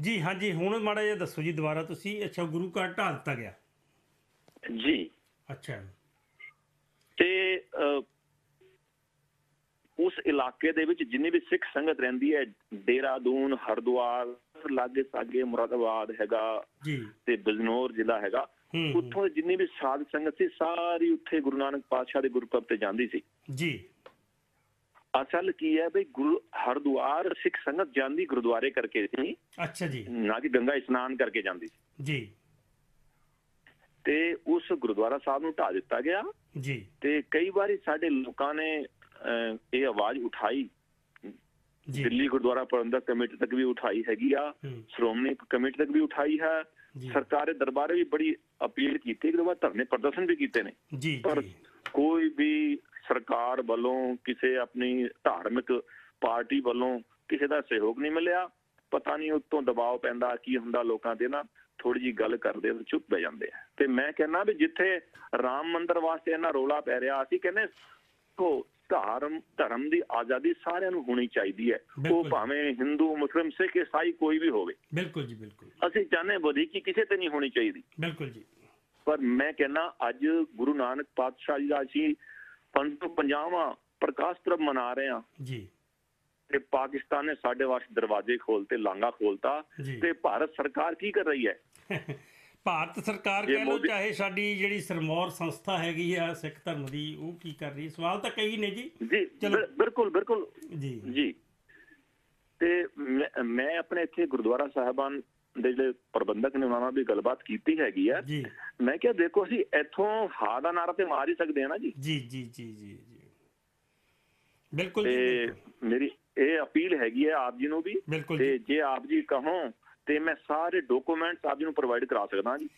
ਜੀ ਹਾਂਜੀ ਹੁਣ ਮਾੜਾ ਜਿਹਾ ਦੱਸੋ ਜੀ ਦੁਬਾਰਾ ਤੁਸੀਂ। ਅੱਛਾ ਗੁਰੂ ਘਰ ਦਿੱਤਾ ਗਿਆ। ਜੀ। ਅੱਛਾ। ਤੇ ਉਸ ਇਲਾਕੇ ਦੇ ਵਿੱਚ ਜਿੰਨੀ ਵੀ ਸਿੱਖ ਸੰਗਤ ਰਹਿੰਦੀ ਹੈ ਡੇਰਾਦੂਨ ਹਰਦੁਆਰ ਲਾਗੇ ਸਾਗੇ ਮੁਰਾਦਾਬਾਦ ਹੈਗਾ ਜੀ। ਤੇ ਬਿਜਨੌਰ ਜ਼ਿਲ੍ਹਾ ਹੈਗਾ ਉੱਥੋਂ ਜਿੰਨੀ ਵੀ ਸਾਧ ਸੰਗਤ ਸੀ ਸਾਰੀ ਉੱਥੇ ਗੁਰੂ ਨਾਨਕ ਪਾਤਸ਼ਾਹ ਦੇ ਗੁਰਪੁਰਬ ਤੇ ਜਾਂਦੀ ਸੀ। ਜੀ। ਅਸਲ ਕੀ ਹੈ ਬਈ ਗੁਰੂ ਹਰਦੁਆਰ ਸਿੱਖ ਸੰਗਤ ਜਾਂਦੀ ਗੁਰਦੁਆਰੇ ਕਰਕੇ ਸੀ। ਅੱਛਾ ਜੀ। ਨਾ ਕਿ ਗੰਗਾ ਇਸ਼ਨਾਨ ਕਰਕੇ ਜਾਂਦੀ ਸੀ। ਜੀ। ਤੇ ਉਸ ਗੁਰਦੁਆਰਾ ਸਾਹਿਬ ਨੂੰ ਢਾ ਦਿੱਤਾ ਗਿਆ। ਜੀ। ਤੇ ਕਈ ਵਾਰੀ ਸਾਡੇ ਲੋਕਾਂ ਨੇ ਇਹ ਆਵਾਜ਼ ਉਠਾਈ। ਜੀ। ਦਿੱਲੀ ਗੁਰਦੁਆਰਾ ਪ੍ਰਬੰਧਕ ਕਮੇਟੀ ਤੱਕ ਵੀ ਉਠਾਈ ਹੈਗੀ ਆ। ਸ਼੍ਰੋਮਣੀ ਕਮੇਟੀ ਤੱਕ ਵੀ ਉਠਾਈ ਹੈ। ਸਰਕਾਰ ਦੇ ਦਰਬਾਰੇ ਵੀ ਬੜੀ ਅਪੀਲ ਕੀਤੀ ਕਿ ਬਾਅਦ ਧਰਨੇ ਪ੍ਰਦਰਸ਼ਨ ਵੀ ਕੀਤੇ ਨੇ। ਜੀ ਪਰ ਕੋਈ ਵੀ ਸਰਕਾਰ ਵੱਲੋਂ ਕਿਸੇ ਆਪਣੀ ਧਾਰਮਿਕ ਪਾਰਟੀ ਵੱਲੋਂ ਕਿਸੇ ਦਾ ਸਹਿਯੋਗ ਨਹੀਂ ਮਿਲਿਆ ਪਤਾ ਨਹੀਂ ਉਤੋਂ ਦਬਾਅ ਪੈਂਦਾ ਕੀ ਹੁੰਦਾ ਲੋਕਾਂ ਤੇ ਨਾ ਥੋੜੀ ਜੀ ਗੱਲ ਕਰਦੇ ਤੇ ਚੁੱਪ ਬਹਿ ਜਾਂਦੇ ਆ। ਤੇ ਮੈਂ ਕਹਿੰਦਾ ਵੀ ਜਿੱਥੇ ਰਾਮ ਮੰਦਿਰ ਵਾਸਤੇ ਇਹਨਾਂ ਰੋਲਾ ਪੈ ਰਿਹਾ ਅਸੀਂ ਕਹਿੰਦੇ ਕੋ ਧਰਮ ਧਰਮ ਦੀ ਆਜ਼ਾਦੀ ਸਾਰਿਆਂ ਨੂੰ ਹੋਣੀ ਚਾਹੀਦੀ ਹੈ। ਉਹ। ਭਾਵੇਂ ਹਿੰਦੂ ਮੁਸਲਿਮ ਸਿੱਖ ਈਸਾਈ ਕੋਈ ਵੀ ਹੋਵੇ। ਬਿਲਕੁਲ ਜੀ ਬਿਲਕੁਲ। ਅਸੀਂ ਚਾਹੁੰਦੇ ਵਧੀਕੀ ਕਿਸੇ ਤੇ ਨਹੀਂ ਹੋਣੀ ਚਾਹੀਦੀ। ਬਿਲਕੁਲ ਜੀ। ਪਰ ਮੈਂ ਕਹਿੰਦਾ ਅੱਜ ਗੁਰੂ ਨਾਨਕ ਪਾਤਸ਼ਾਹ ਜੀ ਦਾ ਅਸੀਂ 550ਵਾਂ ਪ੍ਰਕਾਸ਼ ਪੁਰਬ ਮਨਾ ਰਹੇ ਹਾਂ। ਜੀ। ਤੇ ਪਾਕਿਸਤਾਨ ਨੇ ਸਾਡੇ ਵਾਸਤੇ ਦਰਵਾਜ਼ੇ ਖੋਲਤੇ ਲਾਂਗਾ ਖੋਲਤਾ। ਤੇ ਭਾਰਤ ਸਰਕਾਰ ਕੀ ਕਰ ਰਹੀ ਹੈ? ਭਾਰਤ ਸਰਕਾਰ ਕਹਿ ਮੋਦੀ- ਚਾਹੇ ਸਾਡੀ ਜਿਹੜੀ ਸਰਮੌਰ ਸੰਸਥਾ ਹੈਗੀ ਆ ਸਿੱਖ ਧਰਮ ਦੀ ਉਹ ਕੀ ਕਰ ਰਹੀ ਸਵਾਲ ਤਾਂ ਕਈ ਨੇ ਜੀ। ਜੀ ਬਿਲਕੁਲ ਬਿਲਕੁਲ। ਜੀ। ਜੀ। ਤੇ ਮੈਂ- ਆਪਣੇ ਇੱਥੇ ਗੁਰਦੁਆਰਾ ਸਾਹਿਬਾਨ ਦੇ ਜਿਹੜੇ ਪ੍ਰਬੰਧਕ ਨੇ ਉਹਨਾਂ ਨਾਲ ਵੀ ਗੱਲਬਾਤ ਕੀਤੀ ਹੈਗੀ ਜੀ। ਮੈਂ ਕਿਹਾ ਦੇਖੋ ਅਸੀਂ ਇੱਥੋਂ ਹਾ ਦਾ ਨਾਰਾ ਤੇ ਮਾਰ ਹੀ ਸਕਦੇ ਹਾਂ ਨਾ ਜੀ। ਜੀ ਜੀ ਜੀ ਜੀ ਬਿਲਕੁਲ ਜੀ। ਮੇਰੀ ਇਹ ਅਪੀਲ ਹੈਗੀ ਹੈ ਆਪ ਜੀ ਨੂੰ ਵੀ। ਤੇ ਜੇ ਆਪ ਜੀ ਕਹੋ ਤੇ ਮੈਂ ਸਾਰੇ ਡਾਕੂਮੈਂਟਸ ਆਪ ਜੀ ਨੂੰ ਪ੍ਰੋਵਾਈਡ ਕਰਾ ਸਕਦਾ ਜੀ।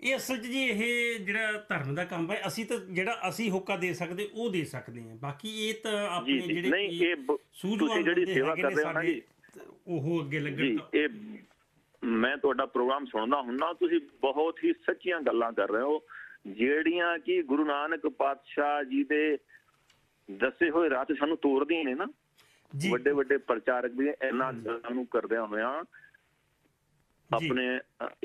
ਇਹ ਅਸਲ 'ਚ ਜੀ ਇਹ ਜਿਹੜਾ ਧਰਮ ਦਾ ਕੰਮ ਹੈ ਅਸੀਂ ਤਾਂ ਜਿਹੜਾ ਅਸੀਂ ਹੋਕਾ ਦੇ ਸਕਦੇ ਉਹ ਦੇ ਸਕਦੇ ਹਾਂ। ਬਾਕੀ ਇਹ ਤਾਂ ਆਪਣੇ ਜਿਹੜੇ ਨਹੀਂ ਇਹ ਤੁਸੀਂ ਜਿਹੜੀ ਸੇਵਾ ਕਰ ਰਹੇ ਹੋ ਨਾ ਜੀ। ਉਹ ਅੱਗੇ ਲੱਗਣ ਤਾਂ। ਇਹ ਮੈਂ ਤੁਹਾਡਾ ਪ੍ਰੋਗਰਾਮ ਸੁਣਦਾ ਹੁੰਨਾ ਤੁਸੀਂ ਬਹੁਤ ਹੀ ਸੱਚੀਆਂ ਗੱਲਾਂ ਕਰ ਰਹੇ ਹੋ। ਜਿਹੜੀਆਂ ਕਿ ਗੁਰੂ ਨਾਨਕ ਪਾਤਸ਼ਾਹ ਜੀ ਦੇ ਦੱਸੇ ਹੋਏ ਰਾਹ ਤੇ ਸਾਨੂੰ ਤੋਰਦੀਆਂ ਨੇ ਨਾ। ਵੱਡੇ ਵੱਡੇ ਪ੍ਰਚਾਰਕ ਵੀ ਇਹਨਾਂ ਗੱਲਾਂ ਨੂੰ ਕਰਦਿਆਂ ਹੋਇਆਂ। ਆਪਣੇ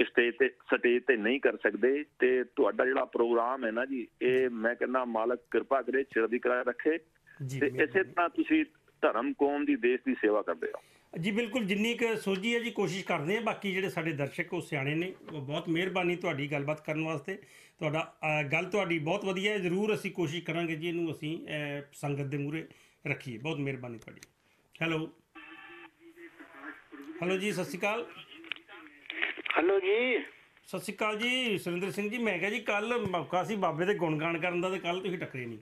ਸਟੇਜ ਤੇ ਸਟੇਜ ਤੇ ਨਹੀਂ ਕਰ ਸਕਦੇ ਤੇ ਤੁਹਾਡਾ ਜਿਹੜਾ ਪ੍ਰੋਗਰਾਮ ਹੈ ਨਾ ਜੀ ਇਹ ਮੈਂ ਕਹਿੰਦਾ ਮਾਲਕ ਕਿਰਪਾ ਕਰੇ ਚੜ੍ਹਦੀ ਕਲਾ ਰੱਖੇ। ਤੇ ਇਸੇ ਤਰ੍ਹਾਂ ਤੁਸੀਂ ਧਰਮ ਕੌਮ ਦੀ ਦੇਸ਼ ਦੀ ਸੇਵਾ ਕਰਦੇ ਹੋ ਜੀ ਬਿਲਕੁਲ ਜਿੰਨੀ ਕੁ ਸੋਝੀ ਹੈ ਜੀ ਕੋਸ਼ਿਸ਼ ਕਰਦੇ ਆ ਬਾਕੀ ਜਿਹੜੇ ਸਾਡੇ ਦਰਸ਼ਕ ਉਹ ਸਿਆਣੇ ਨੇ ਉਹ ਬਹੁਤ ਮਿਹਰਬਾਨੀ ਤੁਹਾਡੀ ਗੱਲਬਾਤ ਕਰਨ ਵਾਸਤੇ। ਤੁਹਾਡਾ ਗੱਲ ਤੁਹਾਡੀ ਬਹੁਤ ਵਧੀਆ ਹੈ। ਜ਼ਰੂਰ ਅਸੀਂ ਕੋਸ਼ਿਸ਼ ਕਰਾਂਗੇ ਜੀ ਇਹਨੂੰ ਅਸੀਂ ਸੰਗਤ ਦੇ ਮੂਹਰੇ ਰੱਖੀਏ। ਬਹੁਤ ਮਿਹਰਬਾਨੀ ਤੁਹਾਡੀ। ਹੈਲੋ। ਹੈਲੋ ਜੀ ਸਤਿ ਸ਼੍ਰੀ ਅਕਾਲ। ਹੈਲੋ ਜੀ। ਸਤਿ ਸ਼੍ਰੀ ਅਕਾਲ ਜੀ ਸੁਰਿੰਦਰ ਸਿੰਘ ਜੀ ਮੈਂ ਕਿਹਾ ਜੀ ਕੱਲ ਮੌਕਾ ਸੀ ਬਾਬੇ ਦੇ ਗੁਣਗਾਨ ਕਰਨ ਦਾ ਤੇ ਕੱਲ ਤੁਸੀਂ ਟੱਕਰੇ ਨਹੀਂ।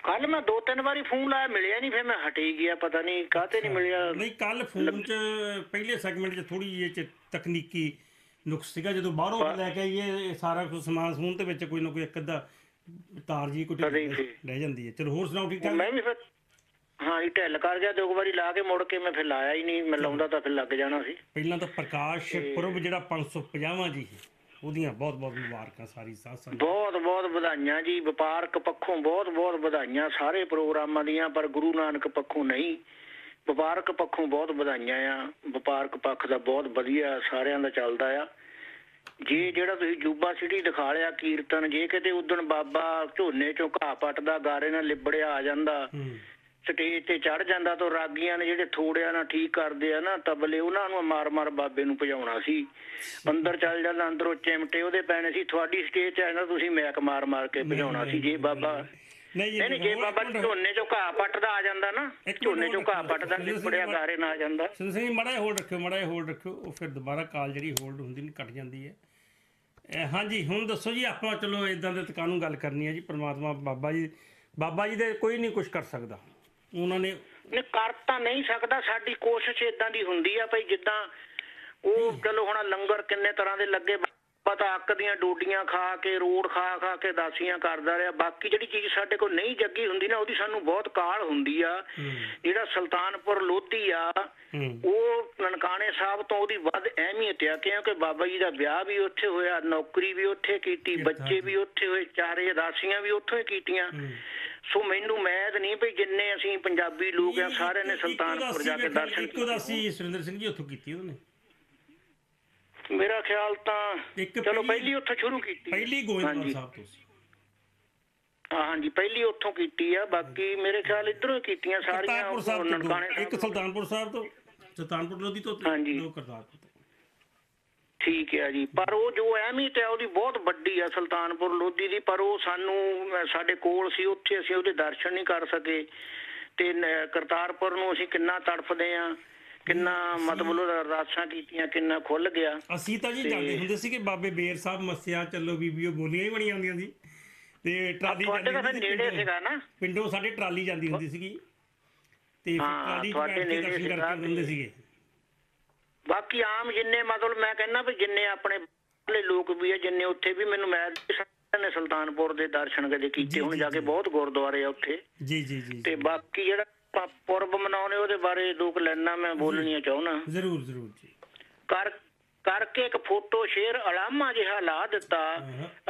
ਕੱਲ ਮੈਂ ਦੋ ਤਿੰਨ ਵਾਰੀ ਫੋਨ ਲਾਇਆ ਮਿਲਿਆ ਨਹੀਂ ਫਿਰ ਮੈਂ ਹਟੀ ਗਿਆ ਪਤਾ ਨਹੀਂ ਕਾਹਤੇ ਨਹੀਂ ਮਿਲਿਆ। ਨਹੀਂ ਕੱਲ ਫੋਨ 'ਚ ਪਹਿਲੇ ਸੈਗਮੈਂਟ 'ਚ ਥੋੜੀ ਜਿਹੀ ਇਹ 'ਚ ਤਕਨੀਕੀ ਨੁਕਸ ਸੀਗਾ ਜਦੋਂ ਬਾਹਰੋਂ ਲੈ ਕੇ ਆਈਏ ਸਾਰਾ ਕੁਝ ਸਮਾਨ ਸਮੂਨ ਦੇ ਵਿੱਚ ਕੋਈ ਨਾ ਕੋਈ ਇੱਕ ਅੱਧਾ ਤਾਰ ਜੀ ਕੋਈ। ਰਹਿ ਜਾਂਦੀ ਹੈ। ਚਲੋ ਹੋਰ ਸੁਣਾਓ ਠੀਕ ਠਾਕ ਮੈਂ ਵੀ ਫਿਰ ਹਾਂ ਇਹ ਢਿੱਲ ਕਰ ਗਿਆ ਦੋ ਵਾਰੀ ਲਾ ਕੇ ਮੁੜ ਕੇ ਮੈਂ ਫਿਰ ਲਾਇਆ ਹੀ ਨਹੀਂ ਮੈਂ ਲਾਉਂਦਾ ਤਾਂ ਫਿਰ ਲੱਗ ਜਾਣਾ ਸੀ। ਪਹਿਲਾਂ ਤਾਂ ਪ੍ਰਕਾਸ਼ ਪੁਰਬ ਜਿਹੜਾ 550ਵਾਂ ਜੀ ਉਹਦੀਆਂ ਬਹੁਤ ਬਹੁਤ ਮੁਬਾਰਕਾਂ ਸਾਰੀ ਸਾਧ ਸੰਗਤ ਬਹੁਤ ਬਹੁਤ ਵਧਾਈਆਂ ਜੀ ਵਪਾਰਕ ਪੱਖੋਂ ਬਹੁਤ ਬਹੁਤ ਵਧਾਈਆਂ ਸਾਰੇ ਪ੍ਰੋਗਰਾਮਾਂ ਦੀਆਂ ਪਰ ਗੁਰੂ ਨਾਨਕ ਪੱਖੋਂ ਨਹੀਂ। ਵਪਾਰਕ ਪੱਖੋਂ ਬਹੁਤ ਵਧਾਈਆਂ ਆ ਵਪਾਰਕ ਪੱਖ ਦਾ ਬਹੁਤ ਵਧੀਆ ਸਾਰਿਆਂ ਦਾ ਚੱਲਦਾ ਆ। ਜੇ ਜਿਹੜਾ ਤੁਸੀਂ ਜੂਬਾ ਸਿਟੀ ਦਿਖਾ ਲਿਆ ਕੀਰਤਨ ਜੇ ਕਿਤੇ ਉਦਣ ਬਾਬਾ ਝੋਨੇ ਚੋਂ ਘਾਹ ਪੱਟਦਾ ਗਾਰੇ ਨਾਲ ਲਿਬੜਿਆ ਆ ਜਾਂਦਾ ਹੂੰ। ਸਟੇਜ ਤੇ ਚੜ ਜਾਂਦਾ ਤਾਂ ਰਾਗੀਆਂ ਨੇ ਜਿਹੜੇ ਥੋੜਿਆਂ ਨਾਲ ਠੀਕ ਕਰਦੇ ਆ ਨਾ ਤਬਲੇ ਉਹਨਾਂ ਨੂੰ ਮਾਰ-ਮਾਰ ਬਾਬੇ ਨੂੰ ਭਜਾਉਣਾ ਸੀ ਅੰਦਰ ਚੱਲ ਜਾਂਦਾ ਅੰਦਰੋਂ ਚਿਮਟੇ ਉਹਦੇ ਪੈਣੇ ਸੀ ਤੁਹਾਡੀ ਸਟੇਜ 'ਚ ਆਇਆ ਤੁਸੀਂ ਮੈਕ ਮਾਰ-ਮਾਰ ਕੇ ਭਜਾਉਣਾ ਸੀ ਜੇ ਬਾਬਾ ਨਹੀਂ ਜੀ, ਨਹੀਂ ਜੇ ਬਾਬਾ। ਝੋਨੇ ਚੋਂ ਘਾਹ ਪੱਟਦਾ ਆ ਜਾਂਦਾ ਨਾ ਝੋਨੇ ਚੋਂ ਘਾਹ ਪੱਟਦਾ ਨਿਪੜਿਆ। ਗਾਰੇ ਆ ਜਾਂਦਾ ਸਿੰਘ ਮੜਾ ਹੋਲਡ ਰੱਖਿਓ ਮੜਾ ਹੋਲਡ ਰੱਖਿਓ ਉਹ ਫਿਰ ਦੁਬਾਰਾ ਕਾਲ ਜਿਹੜੀ ਹੋਲਡ ਹੁੰਦੀ ਨਹੀਂ ਕੱਟ ਜਾਂਦੀ ਹੈ ਹਾਂਜੀ ਹੁਣ ਦੱਸੋ ਜੀ ਆਪਾਂ ਚਲੋ ਇਦਾਂ ਦੇ ਤਕਾਂ ਨੂੰ ਗੱਲ ਕਰਨੀ ਹੈ ਜੀ ਪ੍ਰਮਾਤਮਾ ਬਾਬਾ ਜੀ ਬਾਬਾ ਜੀ ਦੇ ਕੋਈ ਨਹੀਂ ਕੁਝ ਕਰ ਸਕਦਾ ਉਹਨਾਂ ਨੇ ਨੇ ਕਰ ਤਾਂ ਨਹੀਂ ਸਕਦਾ ਸਾਡੀ ਕੋਸ਼ਿਸ਼ ਇਦਾਂ ਦੀ ਹੁੰਦੀ ਆ ਭਈ ਜਿੱਦਾਂ ਉਹ ਚਲੋ ਹੁਣ ਲੰਗਰ ਕਿੰਨੇ ਤਰ੍ਹਾਂ ਦੇ ਲੱਗੇ ਪਤਾ ਅੱਕ ਦੀਆਂ ਡੋਡੀਆਂ ਖਾ ਕੇ ਰੋੜ ਖਾ ਖਾ ਕੇ ਦਾਸੀਆਂ ਕਰਦਾ ਰਿਹਾ। ਬਾਕੀ ਜਿਹੜੀ ਚੀਜ਼ ਸਾਡੇ ਕੋਲ ਨਹੀਂ ਜੱਗੀ ਹੁੰਦੀ ਨਾ ਉਹਦੀ ਸਾਨੂੰ ਬਹੁਤ ਕਾਲ ਹੁੰਦੀ ਆ। ਜਿਹੜਾ ਸੁਲਤਾਨਪੁਰ ਲੋਧੀ ਆ ਉਹ ਨਨਕਾਣੇ ਸਾਹਿਬ ਤੋਂ ਉਹਦੀ ਵੱਧ ਅਹਿਮੀਅਤ ਆ ਕਿਉਂਕਿ ਬਾਬਾ ਜੀ ਦਾ ਵਿਆਹ ਵੀ ਉੱਥੇ ਹੋਇਆ ਨੌਕਰੀ ਵੀ ਉੱਥੇ ਕੀਤੀ ਬੱਚੇ ਵੀ ਉੱਥੇ ਹੋਏ ਚਾਰੇ ਦਾਸੀਆਂ ਵੀ ਉੱਥੋਂ ਹੀ ਕੀਤੀਆਂ। ਸੋ ਮੈਨੂੰ ਮੈਦ ਨਹੀਂ ਵੀ ਜਿੰਨੇ ਅਸੀਂ ਪੰਜਾਬੀ ਲੋਕ ਆ ਸਾਰਿਆਂ ਨੇ ਸੁਲਤਾਨਪੁਰ ਜਾ ਕੇ ਦਰਸ਼ਨ ਇੱਕ ਉਦਾਸੀ ਸੁਰਿੰਦਰ ਸਿੰਘ ਜੀ ਉੱਥੋਂ ਕੀਤੀ ਉਹਨੇ ਮੇਰਾ ਖਿਆਲ ਤਾਂ ਚਲੋ ਪਹਿਲੀ- ਉੱਥੋਂ ਸ਼ੁਰੂ ਕੀਤੀ ਪਹਿਲੀ ਗੋਇੰਦਵਾਲ। ਸਾਹਿਬ ਤੋਂ ਸੀ ਹਾਂਜੀ ਪਹਿਲੀ ਉੱਥੋਂ ਕੀਤੀ ਆ ਬਾਕੀ ਮੇਰੇ ਖਿਆਲ ਇਧਰੋਂ ਹੀ ਕੀਤੀਆਂ ਸਾਰੀਆਂ ਸਾਹਿਬ ਦੋ। ਇੱਕ ਸੁਲਤਾਨਪੁਰ ਸਾਹਿਬ ਤੋਂ ਸੁਲਤਾਨਪੁਰ ਲੋਧੀ ਤੋਂ। ਦੋ ਕਰਤਾਰਪੁਰ ਤੋਂ ਠੀਕ ਹੈ ਜੀ। ਪਰ ਉਹ ਜੋ ਅਹਿਮੀਅਤ ਹੈ ਉਹਦੀ ਬਹੁਤ ਵੱਡੀ ਆ ਸੁਲਤਾਨਪੁਰ ਲੋਧੀ ਦੀ। ਪਰ ਉਹ ਸਾਨੂੰ ਸਾਡੇ ਕੋਲ ਸੀ ਉੱਥੇ ਅਸੀਂ ਉਹਦੇ ਦਰਸ਼ਨ ਨਹੀਂ ਕਰ ਸਕੇ। ਤੇ ਕਰਤਾਰਪੁਰ ਨੂੰ ਅਸੀਂ ਕਿੰਨਾ ਤੜਫਦੇ ਆ ਕਿੰਨਾ ਮਤਲਬ ਰਾਸਾਂ ਕੀਤੀਆਂ ਕਿੰਨਾ ਖੁੱਲ ਗਿਆ। ਅਸੀਂ ਤਾਂ ਜੀ ਜਾਂਦੇ ਹੁੰਦੇ ਸੀ ਕਿ ਬਾਬੇ ਬੇਰ ਸਾਹਿਬ ਮੱਸਿਆ ਚੱਲੋ ਬੀਬੀਓ ਬੋਲੀਆਂ ਹੀ ਬਣੀਆਂ ਹੁੰਦੀਆਂ ਸੀ। ਤੇ ਟਰਾਲੀ ਹੁੰਦੀ ਸੀ ਨੇੜੇ। ਸੀਗਾ ਨਾ? ਪਿੰਡੋਂ ਸਾਡੇ ਟਰਾਲੀ ਜਾਂਦੀ ਹੁੰਦੀ ਸੀਗੀ। ਤੇ ਹਾਂ, ਟਰਾਲੀ 'ਚ ਤੁਹਾਡੇ ਬੈਠ ਕੇ ਨੇੜੇ ਦਰਸ਼ਨ ਸੀਗਾ ਕਰਕੇ ਹੁੰਦੇ ਸੀਗੇ। ਬਾਕੀ ਆਮ ਜਿੰਨੇ ਮਤਲਬ ਮੈਂ ਕਹਿੰਦਾ ਵੀ ਜਿੰਨੇ ਆਪਣੇ ਬਾਹਰਲੇ ਲੋਕ ਵੀ ਆ ਜਿੰਨੇ ਉੱਥੇ ਵੀ ਮੈਨੂੰ ਮੈਂ ਨੇ ਸੁਲਤਾਨਪੁਰ ਦੇ ਦਰਸ਼ਨ ਕਦੇ ਕੀਤੇ ਹੁਣ ਜਾ ਕੇ ਬਹੁਤ ਗੁਰਦੁਆਰੇ ਆ ਉੱਥੇ। ਜੀ ਜੀ ਜੀ ਤੇ ਬਾਕੀ ਜਿਹੜਾ ਪੁਰਬ ਮਨਾਉਣੇ ਉਹਦੇ ਬਾਰੇ ਲੋਕ ਲੈਣਾ ਮੈਂ ਬੋਲਣੀਆਂ ਚਾਹੁੰਦਾ। ਜ਼ਰੂਰ ਜ਼ਰੂਰ ਜੀ। ਕਰ ਕਰਕੇ ਇੱਕ ਫੋਟੋ ਸ਼ੇਅਰ ਅਲਾਮਾ ਜਿਹਾ ਲਾ ਦਿੱਤਾ।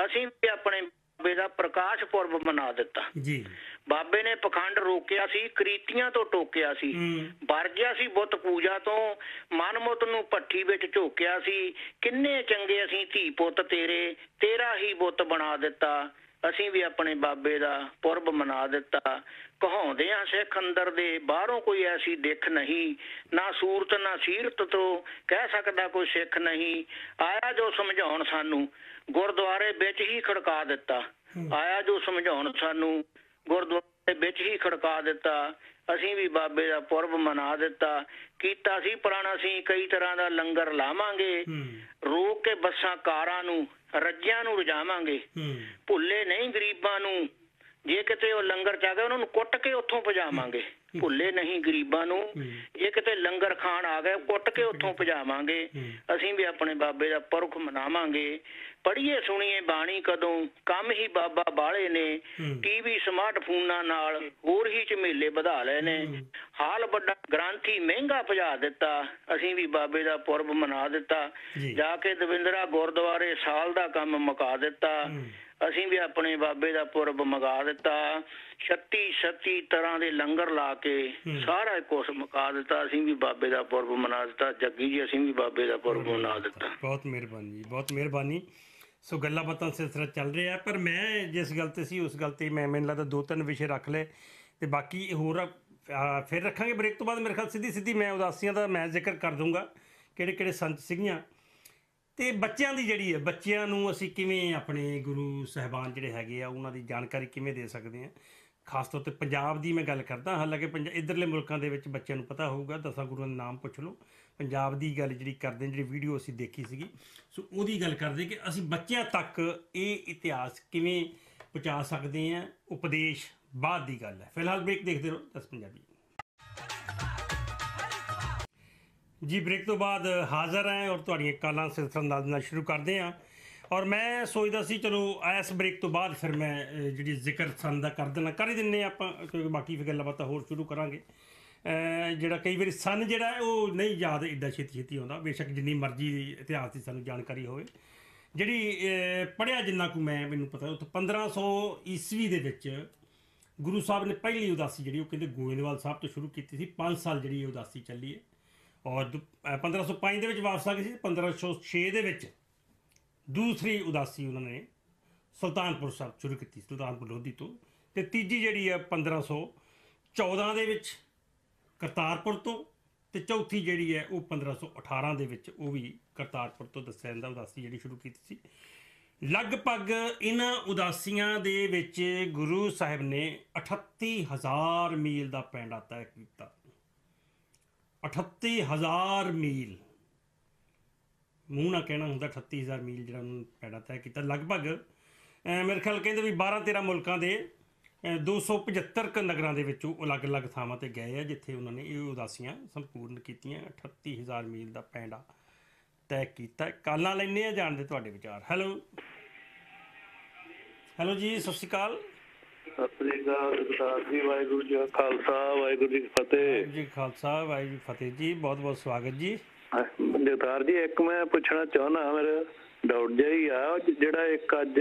ਅਸੀਂ ਵੀ ਆਪਣੇ ਬਾਬੇ ਦਾ ਪ੍ਰਕਾਸ਼ ਪੁਰਬ ਮਨਾ ਦਿੱਤਾ। ਜੀ। ਬਾਬੇ ਨੇ ਪਖੰਡ ਰੋਕਿਆ ਸੀ ਕ੍ਰੀਤੀਆਂ ਤੋਂ ਟੋਕਿਆ ਸੀ। ਹੂੰ। ਵਰਜਿਆ ਸੀ ਬੁੱਤ ਪੂਜਾ ਤੋਂ ਮਨਮੁੱਤ ਨੂੰ ਭੱਠੀ ਵਿੱਚ ਝੋਕਿਆ ਸੀ। ਕਿੰਨੇ ਚੰਗੇ ਅਸੀਂ ਧੀ ਪੁੱਤ ਤੇਰੇ ਤੇਰਾ ਹੀ ਬੁੱਤ ਬਣਾ ਦਿੱਤਾ। ਅਸੀਂ ਵੀ ਆਪਣੇ ਬਾਬੇ ਦਾ ਪੁਰਬ ਮਨਾ ਦਿੱਤਾ। ਕਹਾਉਂਦੇ ਆ ਸਿੱਖ ਅੰਦਰ ਦੇ ਬਾਹਰੋਂ ਕੋਈ ਐਸੀ ਦਿੱਖ ਨਹੀਂ। ਨਾ ਸੂਰਤ ਨਾ ਸੀਰਤ ਤੋਂ ਕਹਿ ਸਕਦਾ ਕੋਈ ਸਿੱਖ ਨਹੀਂ। ਆਇਆ ਜੋ ਸਮਝਾਉਣ ਸਾਨੂੰ ਗੁਰਦੁਆਰੇ ਵਿੱਚ ਹੀ ਖੜਕਾ ਦਿੱਤਾ। ਆਇਆ ਜੋ ਸਮਝਾਉਣ ਸਾਨੂੰ ਗੁਰਦੁਆਰੇ ਵਿੱਚ ਹੀ ਖੜਕਾ ਦਿੱਤਾ। ਅਸੀਂ ਵੀ ਬਾਬੇ ਦਾ ਪੁਰਬ ਮਨਾ ਦਿੱਤਾ। ਕੀਤਾ ਸੀ ਪੁਰਾਣਾ ਅਸੀਂ ਕਈ ਤਰ੍ਹਾਂ ਦਾ ਲੰਗਰ ਲਾਵਾਂਗੇ। ਰੋਕ ਕੇ ਬੱਸਾਂ ਕਾਰਾਂ ਨੂੰ ਰੱਜਿਆਂ ਨੂੰ ਰਜਾਵਾਂਗੇ ਭੁੱਲੇ ਨਹੀਂ ਗਰੀਬਾਂ ਨੂੰ। ਜੇ ਕਿਤੇ ਉਹ ਲੰਗਰ ਚ ਆ ਗਏ ਉਹਨਾਂ ਨੂੰ ਕੁੱਟ ਕੇ ਉੱਥੋਂ ਭਜਾਵਾਂਗੇ। ਭੁੱਲੇ ਨਹੀਂ ਗਰੀਬਾਂ ਨੂੰ। ਜੇ ਕਿਤੇ ਲੰਗਰ ਖਾਣ ਆ ਗਏ ਕੁੱਟ ਕੇ ਉੱਥੋਂ ਭਜਾਵਾਂਗੇ। ਅਸੀਂ ਵੀ ਆਪਣੇ ਬਾਬੇ ਦਾ ਪੁਰਖ ਮਨਾਵਾਂਗੇ। ਪੜ੍ਹੀਏ ਸੁਣੀਏ ਬਾਣੀ ਕਦੋਂ ਕੰਮ ਹੀ ਬਾਬਾ ਬਾਲੇ ਨੇ। ਟੀਵੀ ਸਮਾਰਟਫੋਨਾਂ ਨਾਲ ਹੋਰ ਹੀ ਝਮੇਲੇ ਵਧਾ ਲਏ ਨੇ। ਹਾਲ ਵੱਡਾ ਗ੍ਰਾਂਥੀ ਮਹਿੰਗਾ ਭਜਾ ਦਿੱਤਾ। ਅਸੀਂ ਵੀ ਬਾਬੇ ਦਾ ਪੁਰਬ ਮਨਾ ਦਿੱਤਾ। ਜਾ। ਕੇ ਦਵਿੰਦਰਾ ਗੁਰਦੁਆਰੇ ਸਾਲ ਦਾ ਕੰਮ ਮੁਕਾ ਦਿੱਤਾ। ਅਸੀਂ ਵੀ ਆਪਣੇ ਬਾਬੇ ਦਾ ਪੁਰਬ ਮਗਾ ਦਿੱਤਾ। 36 36 ਤਰ੍ਹਾਂ ਦੇ ਲੰਗਰ ਲਾ ਕੇ ਸਾਰਾ ਕੁਝ ਮੁਕਾ ਦਿੱਤਾ ਅਸੀਂ ਵੀ ਬਾਬੇ ਦਾ ਪੁਰਬ ਮਨਾ ਦਿੱਤਾ ਜੱਗੀ ਜੀ ਅਸੀਂ ਵੀ ਬਾਬੇ ਦਾ ਪੁਰਬ ਮਨਾ ਦਿੱਤਾ। ਬਹੁਤ ਮਿਹਰਬਾਨੀ ਜੀ ਬਹੁਤ ਮਿਹਰਬਾਨੀ। ਸੋ ਗੱਲਾਂ ਬਾਤਾਂ ਸਿਲਸਿਲਾ ਚੱਲ ਰਿਹਾ ਪਰ ਮੈਂ ਜਿਸ ਗੱਲ ਤੇ ਸੀ ਉਸ ਗੱਲ ਤੇ ਮੈਂ ਮੈਨੂੰ ਲੱਗਦਾ ਦੋ ਤਿੰਨ ਵਿਸ਼ੇ ਰੱਖ ਲਏ ਤੇ ਬਾਕੀ ਹੋਰ ਫਿਰ ਰੱਖਾਂਗੇ ਬ੍ਰੇਕ ਤੋਂ ਬਾਅਦ। ਮੇਰੇ ਖਿਆਲ ਸਿੱਧੀ ਸਿੱਧੀ ਮੈਂ ਉਦਾਸੀਆਂ ਦਾ ਮੈਂ ਜ਼ਿਕਰ ਕਰ ਦੂੰਗਾ ਕਿਹੜੇ ਕਿਹੜੇ ਸੰਤ ਸੀਗੀਆਂ। ਤੇ ਬੱਚਿਆਂ ਦੀ ਜਿਹੜੀ ਹੈ ਬੱਚਿਆਂ ਨੂੰ ਅਸੀਂ ਕਿਵੇਂ ਆਪਣੇ ਗੁਰੂ ਸਾਹਿਬਾਨ ਜਿਹੜੇ ਹੈਗੇ ਆ ਉਹਨਾਂ ਦੀ ਜਾਣਕਾਰੀ ਕਿਵੇਂ ਦੇ ਸਕਦੇ ਆ ਖਾਸ ਤੌਰ ਤੇ ਪੰਜਾਬ ਦੀ ਮੈਂ ਗੱਲ ਕਰਦਾ, ਹਾਲਾਂਕਿ ਪੰਜਾਬ ਇਧਰਲੇ ਮੁਲਕਾਂ ਦੇ ਵਿੱਚ ਬੱਚਿਆਂ ਨੂੰ ਪਤਾ ਹੋਊਗਾ, ਦਸਾਂ ਗੁਰੂਆਂ ਦੇ ਨਾਮ ਪੁੱਛ ਲਓ। ਪੰਜਾਬ ਦੀ ਗੱਲ ਜਿਹੜੀ ਕਰਦੇ ਜਿਹੜੀ ਵੀਡੀਓ ਅਸੀਂ ਦੇਖੀ ਸੀਗੀ, ਸੋ ਉਹਦੀ ਗੱਲ ਕਰਦੇ ਕਿ ਅਸੀਂ ਬੱਚਿਆਂ ਤੱਕ ਇਹ ਇਤਿਹਾਸ ਕਿਵੇਂ ਪਹੁੰਚਾ ਸਕਦੇ ਆ, ਉਪਦੇਸ਼ ਬਾਅਦ ਦੀ ਗੱਲ ਹੈ। ਫਿਲਹਾਲ ਬ੍ਰੇਕ ਦੇਖਦੇ ਰਹੋ, ਦਸ ਪੰਜਾਬੀ। ਜੀ ਬ੍ਰੇਕ ਤੋਂ ਬਾਅਦ ਹਾਜ਼ਰ ਹਾਂ ਔਰ ਤੁਹਾਡੀਆਂ ਕਾਲਾਂ ਸਿਲਸਿਲਾ ਨਾਲ ਨਾਲ ਸ਼ੁਰੂ ਕਰਦੇ ਹਾਂ। ਔਰ ਮੈਂ ਸੋਚਦਾ ਸੀ ਚਲੋ ਇਸ ਬ੍ਰੇਕ ਤੋਂ ਬਾਅਦ ਫਿਰ ਮੈਂ ਜਿਹੜੀ ਜ਼ਿਕਰ ਸਨ ਦਾ ਕਰ ਦੇਣਾ ਕਰ ਹੀ ਦਿੰਨੇ ਹਾਂ ਆਪਾਂ ਕਿਉਂਕਿ ਬਾਕੀ ਫਿਰ ਗੱਲਾਂ ਬਾਤਾਂ ਹੋਰ ਸ਼ੁਰੂ ਕਰਾਂਗੇ। ਜਿਹੜਾ ਕਈ ਵਾਰੀ ਸਨ ਜਿਹੜਾ ਉਹ ਨਹੀਂ ਯਾਦ ਏਡਾ ਛੇਤੀ ਛੇਤੀ ਆਉਂਦਾ। ਬੇਸ਼ੱਕ ਜਿੰਨੀ ਮਰਜ਼ੀ ਇਤਿਹਾਸ ਦੀ ਸਾਨੂੰ ਜਾਣਕਾਰੀ ਹੋਵੇ। ਜਿਹੜੀ ਅਹ, ਪੜ੍ਹਿਆ ਜਿੰਨਾ ਕੁ ਮੈਂ ਮੈਨੂੰ ਪਤਾ ਉਹ 1500 ਈਸਵੀ ਦੇ ਵਿੱਚ ਗੁਰੂ ਸਾਹਿਬ ਨੇ ਪਹਿਲੀ ਉਦਾਸੀ ਜਿਹੜੀ ਉਹ ਕਹਿੰਦੇ ਗੋਇੰਦਵਾਲ ਸਾਹਿਬ ਤੋਂ ਸ਼ੁਰੂ ਕੀਤੀ ਸੀ। 5 ਸਾਲ ਜਿਹੜੀ ਇਹ ਉਦਾਸੀ ਚੱਲੀ ਹੈ। ਔਰ ਦੁ- ਅਹ 1505 ਦੇ ਵਿੱਚ ਵਾਪਸ ਆ ਗਏ ਸੀ 1506 ਦੇ ਵਿੱਚ ਦੂਸਰੀ ਉਦਾਸੀ ਉਹਨਾਂ ਨੇ ਸੁਲਤਾਨਪੁਰ ਸਾਹਿਬ ਸ਼ੁਰੂ ਕੀਤੀ, ਸੁਲਤਾਨਪੁਰ ਲੋਧੀ ਤੋਂ। ਤੇ ਤੀਜੀ ਜਿਹੜੀ ਹੈ 1514 ਦੇ ਵਿੱਚ ਕਰਤਾਰਪੁਰ ਤੋਂ ਤੇ ਚੌਥੀ ਜਿਹੜੀ ਹੈ ਉਹ 1518 ਦੇ ਵਿੱਚ ਉਹ ਵੀ ਕਰਤਾਰਪੁਰ ਤੋਂ ਦੱਸਿਆ ਜਾਂਦਾ ਉਦਾਸੀ ਜਿਹੜੀ ਸ਼ੁਰੂ ਕੀਤੀ ਸੀ। ਲਗਭਗ ਇਹਨਾਂ ਉਦਾਸੀਆਂ ਦੇ ਵਿੱਚ ਗੁਰੂ ਸਾਹਿਬ ਨੇ 38000 ਮੀਲ ਦਾ ਪੈਂਡਾ ਤੈਅ ਕੀਤਾ। 38000 ਮੀਲ ਮੂੰਹ ਨਾ ਕਹਿਣਾ ਹੁੰਦਾ 38000 ਮੀਲ ਜਿਹੜਾ ਉਹਨਾਂ ਨੇ ਪੈਂਡਾ ਤੈਅ ਕੀਤਾ। ਲਗਭਗ ਮੇਰੇ ਖਿਆਲ ਕਹਿੰਦੇ ਵੀ 12 13 ਮੁਲਕਾਂ ਦੇ ਅਹ 275 ਕ ਨਗਰਾਂ ਦੇ ਵਿੱਚੋਂ ਅਲੱਗ-ਅਲੱਗ ਥਾਵਾਂ ਤੇ ਗਏ ਆ ਜਿੱਥੇ ਉਹਨਾਂ ਨੇ ਇਹ ਉਦਾਸੀਆਂ ਸੰਪੂਰਨ ਕੀਤੀਆਂ 38000 ਮੀਲ ਦਾ ਪੈਂਡਾ ਤੈਅ ਕੀਤਾ। ਕਾਲਾਂ ਲੈਣੇ ਆ ਜਾਣਦੇ ਤੁਹਾਡੇ ਵਿਚਾਰ। ਹੈਲੋ। ਹੈਲੋ ਜੀ ਸਤਿ ਸ਼੍ਰੀ ਅਕਾਲ। ਸਤਿ ਸ੍ਰੀ ਅਕਾਲ ਸਰਦਾਰ ਜੀ ਵਾਹਿਗੁਰੂ ਜੀ ਖਾਲਸਾ ਵਾਹਿਗੁਰੂ ਜੀ ਫਤਿਹ। ਜੀ ਖਾਲਸਾ ਵਾਹਿਗੁਰੂ ਜੀ ਫਤਿਹ ਜੀ ਬਹੁਤ ਬਹੁਤ ਸਵਾਗਤ ਜੀ। ਜਗਤਾਰ ਜੀ ਇੱਕ ਮੈਂ ਪੁੱਛਣਾ ਚਾਹੁੰਦਾ ਮੇਰੇ ਡਾਊਟ ਜਿਹਾ ਹੀ ਆ ਜਿਹੜਾ ਇੱਕ ਅੱਜ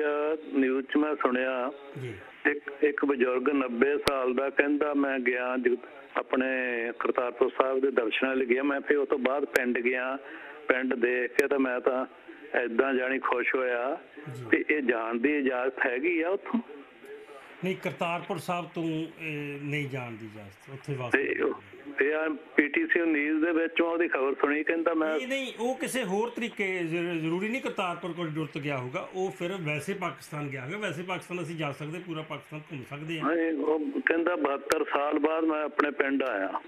ਨਿਊਜ਼ 'ਚ ਮੈਂ ਸੁਣਿਆ ਜੀ। ਇੱਕ ਇੱਕ ਬਜ਼ੁਰਗ 90 ਸਾਲ ਦਾ ਕਹਿੰਦਾ ਮੈਂ ਗਿਆ ਆਪਣੇ ਕਰਤਾਰਪੁਰ ਸਾਹਿਬ ਦੇ ਦਰਸ਼ਨਾਂ ਲਈ ਗਿਆ ਮੈਂ ਫਿਰ ਉਹ ਤੋਂ ਬਾਅਦ ਪਿੰਡ ਗਿਆ ਪਿੰਡ ਦੇਖ ਕੇ ਤਾਂ ਮੈਂ ਤਾਂ ਐਦਾਂ ਜਾਣੀ ਖੁਸ਼ ਹੋਇਆ ਤੇ ਇਹ ਜਾਣ ਦੀ ਇਜਾਜ਼ਤ ਹੈਗੀ ਆ ਉੱਥੋਂ? ਨਹੀਂ ਕਰਤਾਰਪੁਰ ਸਾਹਿਬ ਤੋਂ ਨਹੀਂ ਜਾਣ ਦੀ ਇਜਾਜ਼ਤ ਉੱਥੇ ਵਾਸਤੇ ਤੇ ਆ ਪੀਟੀਸੀ ਨਿਊਜ਼ ਦੇ ਵਿੱਚ ਉਹਦੀ ਖਬਰ ਸੁਣੀ ਕਹਿੰਦਾ ਮੈਂ ਨਹੀਂ ਨਹੀਂ ਉਹ ਕਿਸੇ ਹੋਰ ਤਰੀਕੇ ਜ਼ਰੂਰੀ ਨਹੀਂ ਕਰਤਾਰਪੁਰ ਕੋਰੀਡੋਰ ਤੋਂ ਗਿਆ ਹੋਊਗਾ ਉਹ ਫਿਰ ਵੈਸੇ ਪਾਕਿਸਤਾਨ ਗਿਆ ਹੋਊਗਾ ਵੈਸੇ ਪਾਕਿਸਤਾਨ ਅਸੀਂ ਜਾ ਸਕਦੇ ਪੂਰਾ ਪਾਕਿਸਤਾਨ ਘੁੰਮ ਸਕਦੇ ਹਾਂ। ਹਾਂ, ਉਹ ਕਹਿੰਦਾ 72 ਸਾਲ ਬਾਅਦ ਮੈਂ ਆਪਣੇ ਪਿੰਡ ਆਇਆ।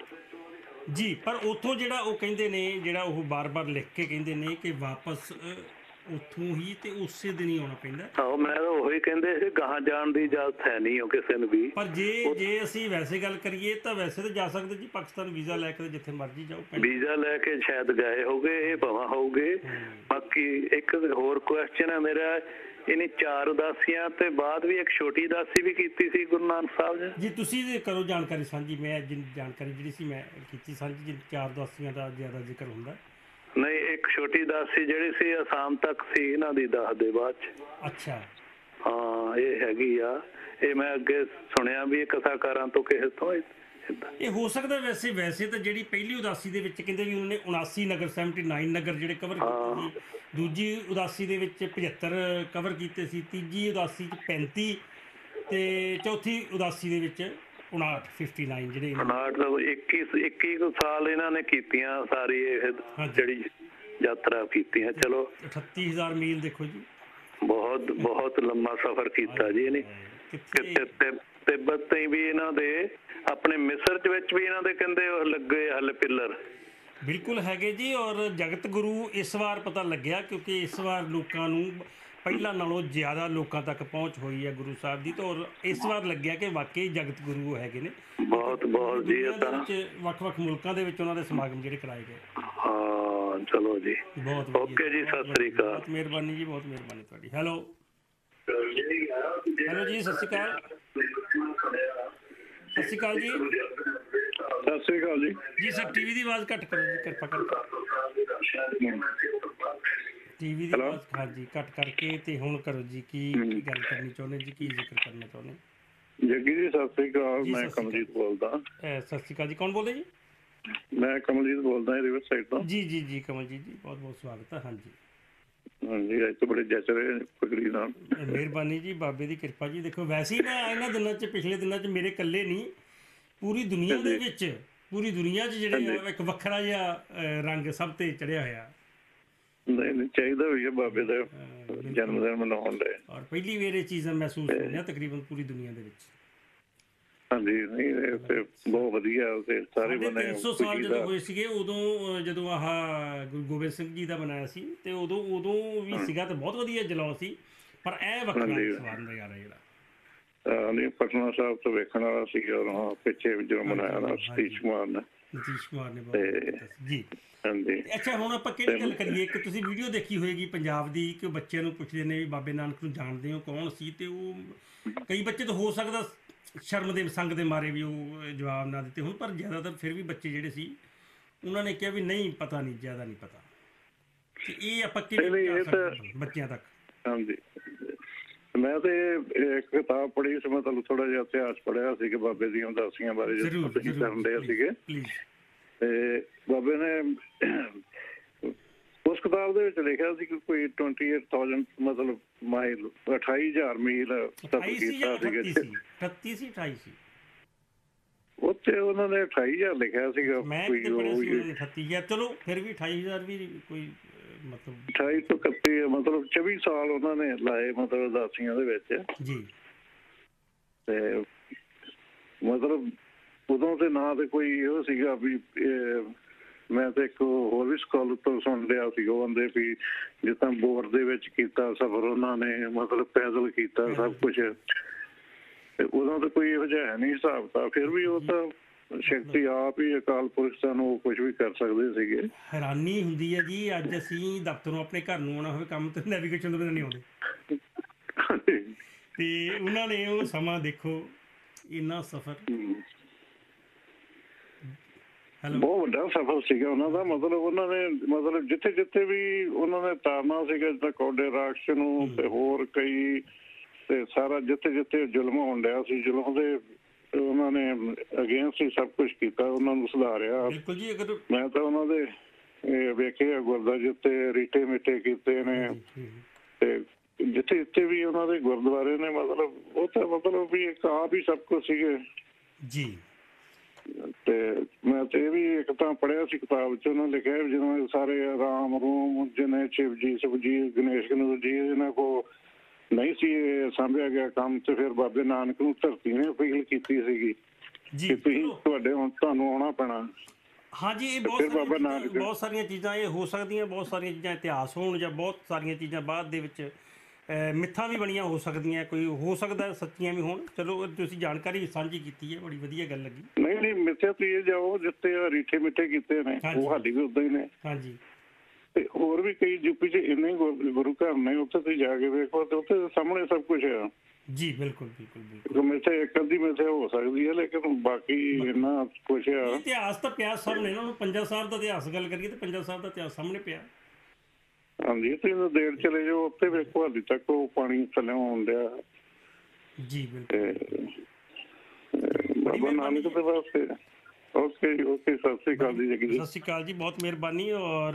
ਜੀ ਪਰ ਉੱਥੋਂ ਜਿਹੜਾ ਉਹ ਕਹਿੰਦੇ ਨੇ ਜਿਹੜਾ ਉਹ ਬਾਰ-ਬਾਰ ਲਿਖ ਕੇ ਕਹਿੰਦੇ ਨੇ ਕਿ ਵਾਪਸ ਅ, ਉੱਥੋਂ ਹੀ ਤੇ ਉਸੇ ਦਿਨ ਹੀ ਆਉਣਾ ਪੈਂਦਾ। ਆਹੋ ਮੈਂ ਤਾਂ ਉਹੀ ਕਹਿੰਦੇ ਸੀ ਗਾਹਾਂ ਜਾਣ ਦੀ ਇਜਾਜ਼ਤ ਹੈ ਨਹੀਂ ਉਹ ਕਿਸੇ ਨੂੰ ਵੀ। ਪਰ ਜੇ ਜੇ ਅਸੀਂ ਵੈਸੇ ਗੱਲ ਕਰੀਏ ਤਾਂ ਵੈਸੇ ਤਾਂ ਜਾ ਸਕਦੇ ਜੀ ਪਾਕਿਸਤਾਨ ਵੀਜ਼ਾ ਲੈ ਕੇ ਜਿੱਥੇ ਮਰਜ਼ੀ ਜਾਓ ਵੀਜ਼ਾ ਲੈ ਕੇ ਸ਼ਾਇਦ ਗਏ ਹੋਗੇ ਇਹ ਭਵਾ ਹੋਗੇ ਬਾਕੀ ਇੱਕ ਹੋਰ ਕੁਐਸਚਨ ਹੈ ਮੇਰਾ ਇਹਨੇ ਚਾਰ ਉਦਾਸੀਆਂ ਤੇ ਬਾਅਦ ਵੀ ਇੱਕ ਛੋਟੀ ਉਦਾਸੀ ਵੀ ਕੀਤੀ ਸੀ ਗੁਰੂ ਨਾਨਕ ਸਾਹਿਬ ਨੇ ਜੀ ਤੁਸੀਂ ਇਹ ਕਰੋ ਜਾਣਕਾਰੀ ਸਾਂਝੀ ਮੈਂ ਜਿਨ ਜਾਣਕਾਰੀ ਜਿਹੜੀ ਸੀ ਮੈਂ ਕੀਤੀ ਸਾਂਝੀ ਜਿਨ ਚਾਰ ਦਾਸੀਆਂ ਦਾ ਜ਼ਿਆਦਾ ਜ਼ਿਕਰ ਹੁੰਦਾ। ਨਹੀਂ ਇੱਕ ਛੋਟੀ ਉਦਾਸੀ ਜਿਹੜੀ ਸੀ ਅਸਾਮ ਤੱਕ ਸੀ ਇਹਨਾਂ ਦੀ ਦੱਸ ਦੇ ਬਾਅਦ ਚ। ਅੱਛਾ। ਹਾਂ ਇਹ ਹੈਗੀ ਆ। ਇਹ ਮੈਂ ਅੱਗੇ ਸੁਣਿਆ ਵੀ ਇਹ ਕਥਾਕਾਰਾਂ ਤੋਂ ਕਿਸੇ ਤੋਂ। ਇਹ ਹੋ ਸਕਦਾ ਵੈਸੇ ਵੈਸੇ ਤਾਂ ਜਿਹੜੀ ਪਹਿਲੀ ਉਦਾਸੀ ਦੇ ਵਿੱਚ ਕਹਿੰਦੇ ਵੀ ਉਹਨਾਂ ਨੇ 79 ਨਗਰ 79 ਨਗਰ ਜਿਹੜੇ ਕਵਰ ਕੀਤੇ ਸੀ ਦੂਜੀ ਉਦਾਸੀ ਦੇ ਵਿੱਚ 75 ਕਵਰ ਕੀਤੇ ਸੀ ਤੀਜੀ ਉਦਾਸੀ ਚ 35 ਤੇ ਚੌਥੀ ਉਦਾਸੀ ਦੇ ਵਿੱਚ 59 59 ਜਿਹੜੇ ਇਹਨਾਂ ਨੇ- ਨਾਟ ਦਾ 21 21 ਕੁ ਸਾਲ ਇਹਨਾਂ ਨੇ ਕੀਤੀਆਂ ਸਾਰੀ ਇਹ ਹਾਂਜੀ। ਜਿਹੜੀ ਯਾਤਰਾ ਕੀਤੀਆਂ। ਚਲੋ। 38000 ਮੀਲ ਦੇਖੋ ਜੀ। ਬਹੁਤ ਬਹੁਤ ਲੰਮਾ ਸਫ਼ਰ ਕੀਤਾ ਜੀ ਇਹਨੇ। ਕਿੱਥੇ ਕਿਤੇ ਤੇ- ਤਿੱਬਤ ਤੇ ਵੀ ਇਹਨਾਂ ਦੇ ਆਪਣੇ ਮਿਸਰ ਚ ਵਿੱਚ ਵੀ ਇਹਨਾਂ ਦੇ ਕਹਿੰਦੇ ਉਹ ਲੱਗੇ ਹਲ ਪਿੱਲਰ। ਬਿਲਕੁਲ ਹੈਗੇ ਜੀ ਔਰ ਜਗਤ ਗੁਰੂ ਇਸ ਵਾਰ ਪਤਾ ਲੱਗਿਆ ਕਿਉਂਕਿ ਇਸ ਵਾਰ ਲੋਕਾਂ ਨੂੰ ਪਹਿਲਾਂ ਨਾਲੋਂ ਜ਼ਿਆਦਾ ਲੋਕਾਂ ਤੱਕ ਪਹੁੰਚ ਹੋਈ ਹੈ ਗੁਰੂ ਸਾਹਿਬ ਦੀ ਤਾਂ ਔਰ ਇਸ ਵਾਰ ਲੱਗਿਆ ਕਿ ਵਾਕਈ ਜਗਤ ਗੁਰੂ ਹੈਗੇ ਨੇ। ਬਹੁਤ ਬਹੁਤ ਜੀ ਇਹ ਤਾਂ ਵੱਖ-ਵੱਖ ਮੁਲਕਾਂ ਦੇ ਵਿੱਚ ਉਹਨਾਂ ਦੇ ਸਮਾਗਮ ਜਿਹੜੇ ਕਰਾਏ ਗਏ। ਹਾਂ ਚਲੋ ਜੀ। ਬਹੁਤ ਓਕੇ ਜੀ, ਸਤਿ ਸ੍ਰੀ ਅਕਾਲ। ਬਹੁਤ ਮਿਹਰਬਾਨੀ ਜੀ ਬਹੁਤ ਮਿਹਰਬਾਨੀ ਤੁਹਾਡੀ। ਹੈਲੋ। ਹੈਲੋ ਜੀ ਸਤਿ ਸ਼੍ਰੀ ਅਕਾਲ। ਸਤਿ ਸ਼੍ਰੀ ਅਕਾਲ ਜੀ। ਸਤਿ ਸ੍ਰੀ ਅਕਾਲ ਜੀ। ਜੀ ਸਰ ਟੀਵੀ ਦੀ ਆਵਾਜ਼ ਘੱਟ ਕਰੋ ਜੀ ਕਿਰਪਾ ਕਰਕੇ। ਟੀਵੀ ਦੀ ਆਵਾਜ਼ ਹਾਂਜੀ ਘੱਟ ਕਰਕੇ ਤੇ ਹੁਣ ਕਰੋ ਜੀ ਕੀ ਕੀ ਗੱਲ ਕਰਨੀ ਚਾਹੁੰਦੇ ਜੀ ਕੀ ਜ਼ਿਕਰ ਕਰਨਾ ਚਾਹੁੰਦੇ? ਜੱਗੀ ਜੀ ਸਤਿ ਸ੍ਰੀ ਅਕਾਲ ਜੀ, ਮੈਂ ਸਤਿ ਸ੍ਰੀ ਕਮਲਜੀਤ ਬੋਲਦਾ। ਅਹ ਸਤਿ ਸ਼੍ਰੀ ਅਕਾਲ ਜੀ ਕੌਣ ਬੋਲਦੇ ਜੀ? ਮੈਂ ਕਮਲਜੀਤ ਬੋਲਦਾ ਰਿਵਰ ਸਾਈਡ ਤੋਂ। ਜੀ ਜੀ ਜੀ ਕਮਲਜੀਤ ਜੀ ਬਹੁਤ ਬਹੁਤ ਸਵਾਗਤ ਹੈ ਹਾਂਜੀ। ਹਾਂਜੀ ਅੱਜ ਤੋਂ ਬੜੇ ਰਹੇ ਪਗੜੀ ਨਾਲ। ਮਿਹਰਬਾਨੀ ਜੀ ਬਾਬੇ ਦੀ ਕਿਰਪਾ ਜੀ। ਦੇਖੋ ਵੈਸੇ ਹੀ ਨਾ ਇਹਨਾਂ ਦਿਨਾਂ 'ਚ ਪਿਛਲੇ ਦਿਨਾਂ 'ਚ ਮੇਰੇ ਇਕੱਲੇ ਨਹੀਂ ਪੂਰੀ ਦੁਨੀਆ ਦੇ ਵਿੱਚ ਪੂਰੀ ਦੁਨੀਆ 'ਚ ਜਿਹੜੇ ਆ, ਇੱਕ ਵੱਖਰਾ ਜਿਹਾ ਅਹ, ਰੰਗ ਸਭ ਤੇ ਚੜਿਆ ਹੋਇਆ। ਨਹੀਂ ਨਹੀਂ ਚਾਹੀਦਾ ਵੀ ਹੈ ਬਾਬੇ ਦਾ ਜਨਮ ਦਿਨ ਮਨਾਉਣ ਲਈ ਔਰ ਪਹਿਲੀ ਵਾਰ ਇਹ ਚੀਜ਼ਾਂ ਮਹਿਸੂਸ ਹੋਈਆਂ ਤਕਰੀਬਨ ਪੂਰੀ ਦੁਨੀਆ ਦੇ ਵਿੱਚ। ਹਾਂਜੀ ਨਹੀਂ ਇਹ ਤੇ ਬਹੁਤ ਵਧੀਆ ਤੇ ਸਾਰੇ ਬਣੇ 300 ਸਾਲ ਜਦੋਂ ਹੋਏ ਸੀਗੇ ਉਦੋਂ ਜਦੋਂ ਆਹ ਗੁਰੂ ਗੋਬਿੰਦ ਸਿੰਘ ਜੀ ਦਾ ਬਣਾਇਆ ਸੀ ਤੇ ਉਦੋਂ ਉਦੋਂ ਵੀ ਸੀਗਾ ਤੇ ਬਹੁਤ ਵਧੀਆ ਜਲਾਉ ਸੀ ਪਰ ਇਹ ਵੱਖਰਾ। ਸਵਾਦ ਨਜ਼ਾਰਾ ਜਿਹੜਾ। ਨਹੀਂ ਪਟਨਾ ਸਾਹਿਬ ਤੋਂ ਵੇਖਣ ਵਾਲਾ ਸੀ ਹਾਂ ਪਿੱਛੇ ਜਦੋਂ ਮਨਾਇਆ ਨਾ ਸਤੀਸ਼ ਕੁਮਾਰ ਨੇ। ਨਤੀਸ਼ ਕੁਮਾਰ ਨੇ ਬਹੁਤ। ਜੀ। ਹਾਂਜੀ। ਅੱਛਾ ਹੁਣ ਆਪਾਂ ਕਿਹੜੀ ਗੱਲ ਕਰੀਏ? ਕਿ ਤੁਸੀਂ ਵੀਡੀਓ ਦੇਖੀ ਹੋਏਗੀ ਪੰਜਾਬ ਦੀ ਕਿ ਬੱਚਿਆਂ ਨੂੰ ਪੁੱਛਦੇ ਨੇ ਵੀ ਬਾਬੇ ਨਾਨਕ ਨੂੰ ਜਾਣਦੇ ਹੋ ਕੌਣ ਸੀ? ਤੇ ਉਹ ਕਈ ਬੱਚੇ ਤਾਂ ਹੋ ਸਕਦਾ ਸ਼ਰਮ ਦੇ ਸੰਗ ਦੇ ਮਾਰੇ ਵੀ ਉਹ ਜਵਾਬ ਨਾ ਦਿੱਤੇ ਹੁਣ ਪਰ ਜ਼ਿਆਦਾਤਰ ਫਿਰ ਵੀ ਬੱਚੇ ਜਿਹੜੇ ਸੀ ਉਹਨਾਂ ਨੇ ਕਿਹਾ ਵੀ ਨਹੀਂ ਪਤਾ ਨਹੀਂ ਜ਼ਿਆਦਾ ਨਹੀਂ ਪਤਾ। ਇਹ ਆਪਾਂ ਕਿਵੇਂ ਪਹੁੰਚਾ ਸਕਦੇ ਹਾਂ ਬੱਚਿਆਂ ਤੱਕ? ਹਾਂਜੀ। ਮੈਂ ਤੇ ਇੱਕ ਕਿਤਾਬ ਪੜ੍ਹੀ ਸੀ ਮਤਲਬ ਥੋੜਾ ਜਿਹਾ ਇਤਿਹਾਸ ਪੜ੍ਹਿਆ ਸੀ ਕਿ ਬਾਬੇ ਦੀਆਂ ਉਦਾਸੀਆਂ ਬਾਰੇ ਜਦੋਂ ਤੁਸੀਂ ਕਰਦੇ ਸੀਗੇ। ਤੇ ਬਾਬੇ ਨੇ ਉਸ ਕਿਤਾਬ ਦੇ ਵਿੱਚ ਲਿਖਿਆ ਸੀ ਕਿ ਕੋਈ 28000 ਮਤਲਬ ਮਾਈਲ 28000 ਮੀਲ ਸਫ਼ਰ 28 ਸੀ ਜਾਂ ਕੀਤਾ 38 ਸੀਗਾ ਸੀ? 38 ਸੀ 28 ਸੀ? ਉੱਥੇ ਉਹਨਾਂ ਨੇ 28000 ਲਿਖਿਆ ਸੀਗਾ ਮੈਂ ਕੋਈ ਉਹ ਸੀ ਉਹਨਾਂ ਦੇ 38000 ਚਲੋ ਫਿਰ ਵੀ 28000 ਵੀ ਕੋਈ ਮਤਲਬ 28 ਤੋਂ 31 ਹੈ, ਮਤਲਬ 24 ਸਾਲ ਉਹਨਾਂ ਨੇ ਲਾਏ ਮਤਲਬ ਉਦਾਸੀਆਂ ਦੇ ਵਿੱਚ। ਜੀ। ਤੇ ਮਤਲਬ ਉਦੋਂ ਤੇ ਨਾ ਤੇ ਕੋਈ ਇਹੋ ਸੀਗਾ ਵੀ ਮੈਂ ਤੇ ਇੱਕ ਹੋਰ ਵੀ ਸਕਾਲਰ ਤੋਂ ਸੁਣ ਲਿਆ ਸੀ ਉਹ ਬੰਦੇ ਵੀ ਜਿੱਦਾਂ ਬੋਰ ਦੇ ਵਿੱਚ ਕੀਤਾ ਸਫ਼ਰ ਉਹਨਾਂ ਨੇ ਮਤਲਬ ਪੈਦਲ ਕੀਤਾ ਸਭ ਕੁਝ ਤੇ ਉਦੋਂ ਤਾਂ ਕੋਈ ਇਹੋ ਜਿਹਾ ਨਹੀਂ ਹਿਸਾਬ ਤਾਂ ਫਿਰ ਵੀ ਉਹ ਤਾਂ ਸ਼ਕਤੀ ਆਪ ਹੀ ਅਕਾਲ ਪੁਰਖ ਸਾਨੂੰ ਕੁਝ ਵੀ ਕਰ ਸਕਦੇ ਸੀਗੇ। ਹੈਰਾਨੀ ਹੁੰਦੀ ਹੈ ਜੀ ਅੱਜ ਅਸੀਂ ਦਫ਼ਤਰੋਂ ਆਪਣੇ ਘਰ ਨੂੰ ਆਉਣਾ ਹੋਵੇ ਕੰਮ ਤੇ ਨੈਵੀਗੇਸ਼ਨ ਤੋਂ ਬਿਨਾਂ ਨਹੀਂ ਆਉਂਦੇ। ਤੇ ਉਹਨਾਂ ਨੇ ਉਹ ਸਮਾਂ ਦੇਖੋ ਇੰਨਾ ਸਫ਼ਰ। ਹੈਲੋ। ਬਹੁਤ ਵੱਡਾ ਸਫ਼ਰ ਸੀਗਾ ਉਹਨਾਂ ਦਾ ਮਤਲਬ ਉਹਨਾਂ ਨੇ ਮਤਲਬ ਜਿੱਥੇ ਜਿੱਥੇ ਵੀ ਉਹਨਾਂ ਨੇ ਤਾਰਨਾ ਸੀਗਾ ਜਿੱਦਾਂ ਕੋਡੇ ਰਾਕਸ਼ ਨੂੰ ਤੇ ਹੋਰ ਕਈ ਤੇ ਸਾਰਾ ਜਿੱਥੇ ਜਿੱਥੇ ਜ਼ੁਲਮ ਹੋਣ ਡਿਆ ਸੀ ਜ਼ੁਲਮ ਦੇ ਉਹਨਾਂ ਨੇ ਅਗੇਂਸਟ ਹੀ ਸਭ ਕੁਝ ਕੀਤਾ ਉਹਨਾਂ ਨੂੰ ਸੁਧਾਰਿਆ। ਬਿਲਕੁਲ ਜੀ ਅਗਰ ਮੈਂ ਤਾਂ ਉਹਨਾਂ ਦੇ ਇਹ ਵੇਖੇ ਆ ਗੁਰਦਾ ਜਿੱਤੇ ਰੀਟੇ ਮਿੱਟੇ ਕੀਤੇ ਨੇ। ਤੇ ਜਿੱਥੇ ਜਿੱਥੇ ਵੀ ਉਹਨਾਂ ਦੇ ਗੁਰਦੁਆਰੇ ਨੇ ਮਤਲਬ ਉਹ ਤਾਂ ਮਤਲਬ ਵੀ ਇੱਕ ਆਪ ਹੀ ਸਭ ਕੁਝ ਸੀਗੇ। ਜੀ। ਤੇ ਮੈਂ ਤੇ ਇਹ ਵੀ ਇੱਕ ਤਾਂ ਪੜਿਆ ਸੀ ਕਿਤਾਬ ਚ ਉਹਨਾਂ ਲਿਖਿਆ ਵੀ ਜਦੋਂ ਇਹ ਸਾਰੇ ਰਾਮ ਰੂਮ ਜਿਹਨੇ ਸ਼ਿਵ ਜੀ ਸ਼ਿਵਜੀ ਗਣੇਸ਼ ਗਣੂ ਜੀ ਇਹਨਾਂ ਕੋ ਨਹੀਂ ਸੀ ਸਾਂਭਿਆ ਗਿਆ ਕੰਮ ਤੇ ਫਿਰ ਬਾਬੇ ਨਾਨਕ ਨੂੰ ਧਰਤੀ ਨੇ ਅਪੀਲ ਕੀਤੀ ਸੀਗੀ ਜੀ ਕਿ ਤੁਸੀਂ। ਤੁਹਾਡੇ ਹੁਣ ਤੁਹਾਨੂੰ ਆਉਣਾ ਪੈਣਾ ਹਾਂਜੀ ਇਹ ਬਹੁਤ ਸਾਰੀਆਂ। ਬਹੁਤ ਸਾਰੀਆਂ ਚੀਜ਼ਾਂ ਇਹ ਹੋ ਸਕਦੀਆਂ ਬਹੁਤ ਸਾਰੀਆਂ ਚੀਜ਼ਾਂ ਇਤਿਹਾਸ ਹੋਣ ਜਾਂ ਬਹੁਤ ਸਾਰੀਆਂ ਚੀਜ਼ਾਂ ਬਾਅਦ ਦੇ ਵਿੱਚ ਮਿੱਥਾਂ ਵੀ ਬਣੀਆਂ ਹੋ ਸਕਦੀਆਂ ਕੋਈ ਹੋ ਸਕਦਾ ਸੱਚੀਆਂ ਵੀ ਹੋਣ ਚਲੋ ਤੁਸੀਂ ਜਾਣਕਾਰੀ ਸਾਂਝੀ ਕੀਤੀ ਹੈ ਬੜੀ ਵਧੀਆ ਗੱਲ ਲੱਗੀ ਨਹੀਂ ਨਹੀਂ ਮਿੱਥੇ ਤੇ ਜਾਓ ਜਿੱਤੇ ਰੀਠੇ ਮਿੱਠੇ ਕੀਤੇ ਨੇ। ਉਹ ਹਾਲੀ ਵੀ ਉਦਾਂ ਹੀ ਨੇ ਹਾਂਜੀ ਤੇ ਹੋਰ ਵੀ ਕਈ ਯੂਪੀ ਚ ਇੰਨੇ ਗੁਰ- ਘਰ ਨੇ ਉੱਥੇ ਤੁਸੀਂ ਜਾ ਕੇ ਵੇਖੋ ਤੇ ਉੱਥੇ ਸਾਹਮਣੇ ਸਭ ਕੁਝ ਹੈ ਜੀ ਬਿਲਕੁਲ ਬਿਲਕੁਲ ਬਿਲਕੁਲ। ਮਿੱਥੇ ਇੱਕ ਅੱਧੀ ਮਿੱਥੇ ਹੋ ਸਕਦੀ ਹੈ ਲੇਕਿਨ ਬਾਕੀ ਇੰਨਾ ਕੁਝ ਹੈ ਇਤਿਹਾਸ ਤਾਂ ਪਿਆ ਸਾਹਮਣੇ ਨਾ ਉਹਨੂੰ ਪੰਜਾ ਸਾਹਿਬ ਦਾ ਇਤਿਹਾਸ ਗੱਲ ਕਰੀਏ ਤੇ ਪੰਜਾ ਸਾਹਿਬ ਦਾ ਇਤਿਹਾਸ ਸਾਹਮਣੇ ਪਿਆ। ਹਾਂਜੀ ਤੁਸੀਂ ਦੇਰ ਚਲੇ ਜਾਓ ਉੱਥੇ ਵੇਖੋ ਹਾਲੀ ਤੱਕ ਉਹ ਪਾਣੀ ਥੱਲੇ ਆਉਣ ਡਿਆ। ਜੀ ਬਿਲਕੁਲ। ਤੇ ਬਾਬਾ ਨਾਨਕ ਦੇ ਵਾਸਤੇ। ਓਕੇ ਓਕੇ ਸਤਿ ਸ੍ਰੀ ਅਕਾਲ ਜੀ ਜਗੀ ਸਤਿ ਸ਼੍ਰੀ ਅਕਾਲ ਜੀ ਬਹੁਤ ਮਿਹਰਬਾਨੀ ਔਰ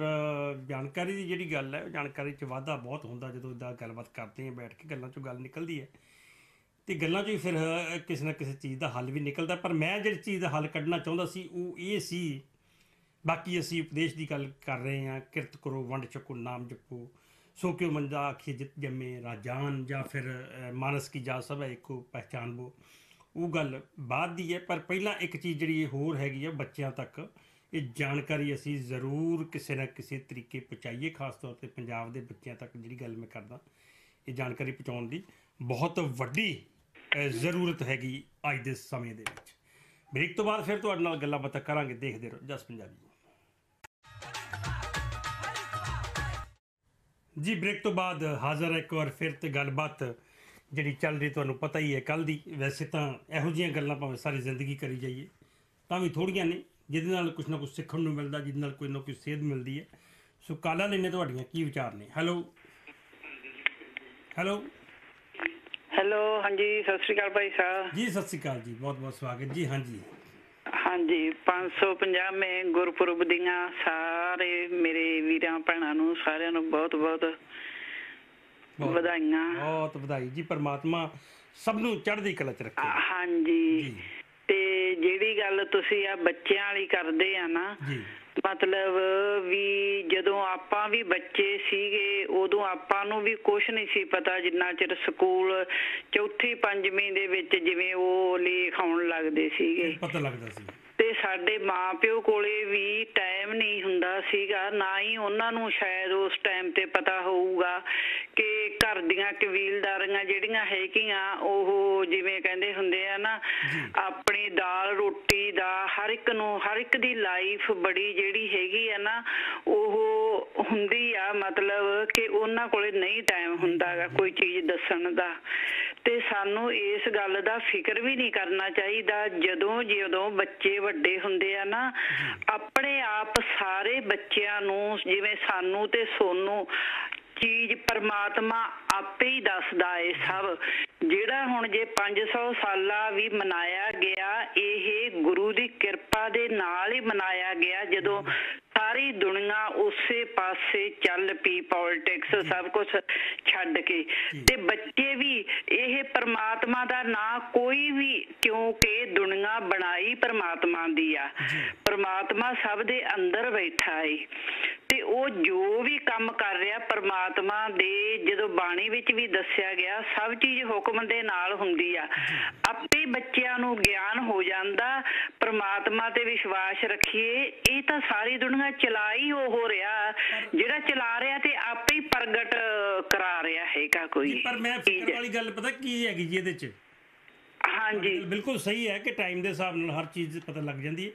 ਜਾਣਕਾਰੀ ਦੀ ਜਿਹੜੀ ਗੱਲ ਹੈ ਉਹ ਜਾਣਕਾਰੀ 'ਚ ਵਾਧਾ ਬਹੁਤ ਹੁੰਦਾ ਜਦੋਂ ਇਦਾਂ ਗੱਲਬਾਤ ਕਰਦੇ ਹਾਂ ਬੈਠ ਕੇ ਗੱਲਾਂ 'ਚੋਂ ਗੱਲ ਨਿਕਲਦੀ ਹੈ। ਤੇ ਗੱਲਾਂ 'ਚੋਂ ਫਿਰ ਕਿਸੇ ਨਾ ਕਿਸੇ ਚੀਜ਼ ਦਾ ਹੱਲ ਵੀ ਨਿਕਲਦਾ ਪਰ ਮੈਂ ਜਿਹੜੀ ਚੀਜ਼ ਦਾ ਹੱਲ ਕੱਢਣਾ ਚਾਹੁੰਦਾ ਸੀ ਉਹ ਇਹ ਸੀ ਬਾਕੀ ਅਸੀਂ ਉਪਦੇਸ਼ ਦੀ ਗੱਲ ਕਰ ਰਹੇ ਹਾਂ ਕਿਰਤ ਕਰੋ ਵੰਡ ਛਕੋ ਨਾਮ ਜਪੋ ਸੋ ਕਿਉ ਮੰਦਾ ਆਖੀ ਜਿਤ ਜੰਮੇ ਰਾਜਾਨ ਜਾਂ ਫਿਰ ਅ, ਮਾਨਸ ਕੀ ਜਾ ਸਭ ਇੱਕੋ ਪਹਿਚਾਨਬੋ ਉਹ ਗੱਲ ਬਾਅਦ ਦੀ ਹੈ, ਪਰ ਪਹਿਲਾਂ ਇੱਕ ਚੀਜ਼ ਜਿਹੜੀ ਇਹ ਹੋਰ ਹੈਗੀ ਆ ਬੱਚਿਆਂ ਤੱਕ, ਇਹ ਜਾਣਕਾਰੀ ਅਸੀਂ ਜ਼ਰੂਰ ਕਿਸੇ ਨਾ ਕਿਸੇ ਤਰੀਕੇ ਪਹੁੰਚਾਈਏ, ਖਾਸ ਤੌਰ ਤੇ ਪੰਜਾਬ ਦੇ ਬੱਚਿਆਂ ਤੱਕ ਜਿਹੜੀ ਗੱਲ ਮੈਂ ਕਰਦਾ, ਇਹ ਜਾਣਕਾਰੀ ਪਹੁੰਚਾਉਣ ਦੀ ਬਹੁਤ ਵੱਡੀ ਜ਼ਰੂਰਤ ਹੈਗੀ ਅੱਜ ਦੇ ਸਮੇਂ ਦੇ ਵਿੱਚ। ਬ੍ਰੇਕ ਤੋਂ ਬਾਅਦ ਫਿਰ ਤੁਹਾਡੇ ਨਾਲ ਗੱਲਾਂ ਬਾਤਾਂ ਕਰਾਂਗੇ, ਦੇਖਦੇ ਰਹੋ, ਜਸ ਪੰਜਾਬੀ। ਜੀ, ਬ੍ਰੇਕ ਤੋਂ ਬਾਅਦ ਹਾਜ਼ਰ ਹੈ ਇੱਕ ਵਾਰ ਫਿਰ ਤੇ ਗੱਲਬਾਤ ਜਿਹੜੀ ਚੱਲ ਰਹੀ ਤੁਹਾਨੂੰ ਪਤਾ ਹੀ ਹੈ ਕੱਲ ਦੀ ਵੈਸੇ ਤਾਂ ਇਹੋ ਜਿਹੀਆਂ ਗੱਲਾਂ ਭਾਵੇਂ ਸਾਰੀ ਜ਼ਿੰਦਗੀ ਕਰੀ ਜਾਈਏ ਤਾਂ ਵੀ ਥੋੜੀਆਂ ਨੇ ਜਿਹਦੇ ਨਾਲ ਕੁਝ ਨਾ ਕੁਝ ਸਿੱਖਣ ਨੂੰ ਮਿਲਦਾ ਜਿਹਦੇ ਨਾਲ ਕੋਈ ਨਾ ਕੋਈ ਸੇਧ ਮਿਲਦੀ ਹੈ। ਸੋ ਕਾਲਾ ਲੈਣੇ ਤੁਹਾਡੀਆਂ ਕੀ ਵਿਚਾਰ ਨੇ? ਹੈਲੋ ਹੈਲੋ ਹੈਲੋ ਹਾਂਜੀ ਸਤਿ ਸ਼੍ਰੀ ਅਕਾਲ ਭਾਈ ਸਾਹਿਬ। ਜੀ ਸਤਿ ਸ਼੍ਰੀ ਅਕਾਲ ਜੀ ਬਹੁਤ ਬਹੁਤ ਸਵਾਗਤ ਜੀ ਹਾਂਜੀ। ਹਾਂਜੀ 550ਵੇਂ ਗੁਰਪੁਰਬ ਦੀਆਂ ਸਾਰੇ ਮੇਰੇ ਵੀਰਾਂ ਭੈਣਾਂ ਨੂੰ ਸਾਰਿਆਂ ਨੂੰ ਬਹੁਤ ਬਹੁਤ- ਵਧਾਈਆਂ। ਬਹੁਤ ਵਧਾਈ ਜੀ ਪਰਮਾਤਮਾ ਸਭ ਨੂੰ ਚੜ੍ਹਦੀ ਕਲਾ ਚ ਰੱਖੇ। ਹਾਂਜੀ। ਤੇ ਜਿਹੜੀ ਗੱਲ ਤੁਸੀਂ ਆ ਬੱਚਿਆਂ ਵਾਲੀ ਕਰਦੇ ਆ ਨਾ ਜੀ। ਮਤਲਬ ਵੀ ਜਦੋਂ ਆਪਾਂ ਵੀ ਬੱਚੇ ਸੀਗੇ ਉਦੋਂ ਆਪਾਂ ਨੂੰ ਵੀ ਕੁਝ ਨਹੀਂ ਸੀ ਪਤਾ ਜਿੰਨਾ ਚਿਰ ਸਕੂਲ ਚੌਥੀ ਪੰਜਵੀਂ ਦੇ ਵਿੱਚ ਜਿਵੇਂ ਉਹ ਲੇਖ ਆਉਣ ਲੱਗਦੇ ਸੀਗੇ। ਪਤਾ ਲੱਗਦਾ ਸੀ। ਤੇ ਸਾਡੇ ਮਾਪਿਓ ਕੋਲੇ ਵੀ ਟਾਈਮ ਨਹੀਂ ਹੁੰਦਾ ਸੀਗਾ ਨਾ ਹੀ ਉਹਨਾਂ ਨੂੰ ਸ਼ਾਇਦ ਉਸ ਟਾਈਮ ਤੇ ਪਤਾ ਹੋਊਗਾ ਕਿ ਘਰ ਦੀਆਂ ਕਬੀਲਦਾਰੀਆਂ ਜਿਹੜੀਆਂ ਹੈਗੀਆਂ ਉਹ ਜਿਵੇਂ ਕਹਿੰਦੇ ਹੁੰਦੇ ਆ ਨਾ ਆਪਣੀ ਦਾਲ ਰੋਟੀ ਦਾ ਹਰ ਇੱਕ ਨੂੰ ਹਰ ਇੱਕ ਦੀ ਲਾਈਫ ਬੜੀ ਜਿਹੜੀ ਹੈਗੀ ਆ ਨਾ ਉਹ ਹੁੰਦੀ ਆ ਮਤਲਬ ਕਿ ਉਹਨਾਂ ਕੋਲੇ ਨਹੀਂ ਟਾਈਮ ਹੁੰਦਾਗਾ ਕੋਈ ਚੀਜ਼ ਦੱਸਣ ਦਾ। ਤੇ ਸਾਨੂੰ ਇਸ ਗੱਲ ਦਾ ਫਿਕਰ ਵੀ ਨਹੀਂ ਕਰਨਾ ਚਾਹੀਦਾ ਜਦੋਂ ਜਦੋਂ ਬੱਚੇ ਵੱਡੇ ਹੁੰਦੇ ਆ ਨਾ ਆਪਣੇ ਆਪ ਸਾਰੇ ਬੱਚਿਆਂ ਨੂੰ ਜਿਵੇਂ ਸਾਨੂੰ ਤੇ ਸੋਨੂੰ ਚੀਜ਼ ਪਰਮਾਤਮਾ ਆਪੇ ਹੀ ਦੱਸਦਾ ਏ ਸਭ। ਜਿਹੜਾ ਹੁਣ ਜੇ 500 ਸਾਲਾ ਵੀ ਮਨਾਇਆ ਗਿਆ ਇਹ ਗੁਰੂ ਦੀ ਕਿਰਪਾ ਦੇ ਨਾਲ ਹੀ ਮਨਾਇਆ ਗਿਆ ਜਦੋਂ ਸਾਰੀ ਦੁਨੀਆ ਉਸੇ ਪਾਸੇ ਚੱਲ ਪਈ ਪੋਲਿਟਿਕਸ ਸਭ ਕੁਝ ਛੱਡ ਕੇ। ਤੇ ਬੱਚੇ ਵੀ ਇਹ ਪਰਮਾਤਮਾ ਦਾ ਨਾਂ ਕੋਈ ਵੀ ਕਿਉਂਕਿ ਦੁਨੀਆ ਬਣਾਈ ਪਰਮਾਤਮਾ ਦੀ ਆ। ਪਰਮਾਤਮਾ ਸਭ ਦੇ ਅੰਦਰ ਬੈਠਾ ਏ। ਤੇ ਉਹ ਜੋ ਵੀ ਕੰਮ ਕਰ ਰਿਹਾ ਪਰਮਾਤਮਾ ਦੇ ਜਦੋਂ ਬਾਣੀ ਵਿੱਚ ਵੀ ਦੱਸਿਆ ਗਿਆ ਸਭ ਚੀਜ਼ ਹੁਕਮ ਦੇ ਨਾਲ ਹੁੰਦੀ ਆ। ਆਪੇ ਬੱਚਿਆਂ ਨੂੰ ਗਿਆਨ ਹੋ ਜਾਂਦਾ ਪਰਮਾਤਮਾ ਤੇ ਵਿਸ਼ਵਾਸ ਰੱਖੀਏ ਇਹ ਤਾਂ ਸਾਰੀ ਦੁਨੀਆ ਚਲਾ ਹੀ ਉਹ ਹੋ ਰਿਹਾ। ਜਿਹੜਾ ਚਲਾ ਰਿਹਾ ਤੇ ਆਪੇ ਹੀ ਪ੍ਰਗਟ ਕਰਾ ਰਿਹਾ ਹੈਗਾ ਕੋਈ। ਪਰ ਮੈਂ। ਫਿਕਰ ਵਾਲੀ ਗੱਲ ਪਤਾ ਕੀ ਹੈਗੀ ਜੀ ਇਹਦੇ 'ਚ? ਹਾਂਜੀ। ਬਿਲਕੁਲ ਸਹੀ ਹੈ ਕਿ ਟਾਈਮ ਦੇ ਹਿਸਾਬ ਨਾਲ ਹਰ ਚੀਜ਼ ਪਤਾ ਲੱਗ ਜਾਂਦੀ ਹੈ।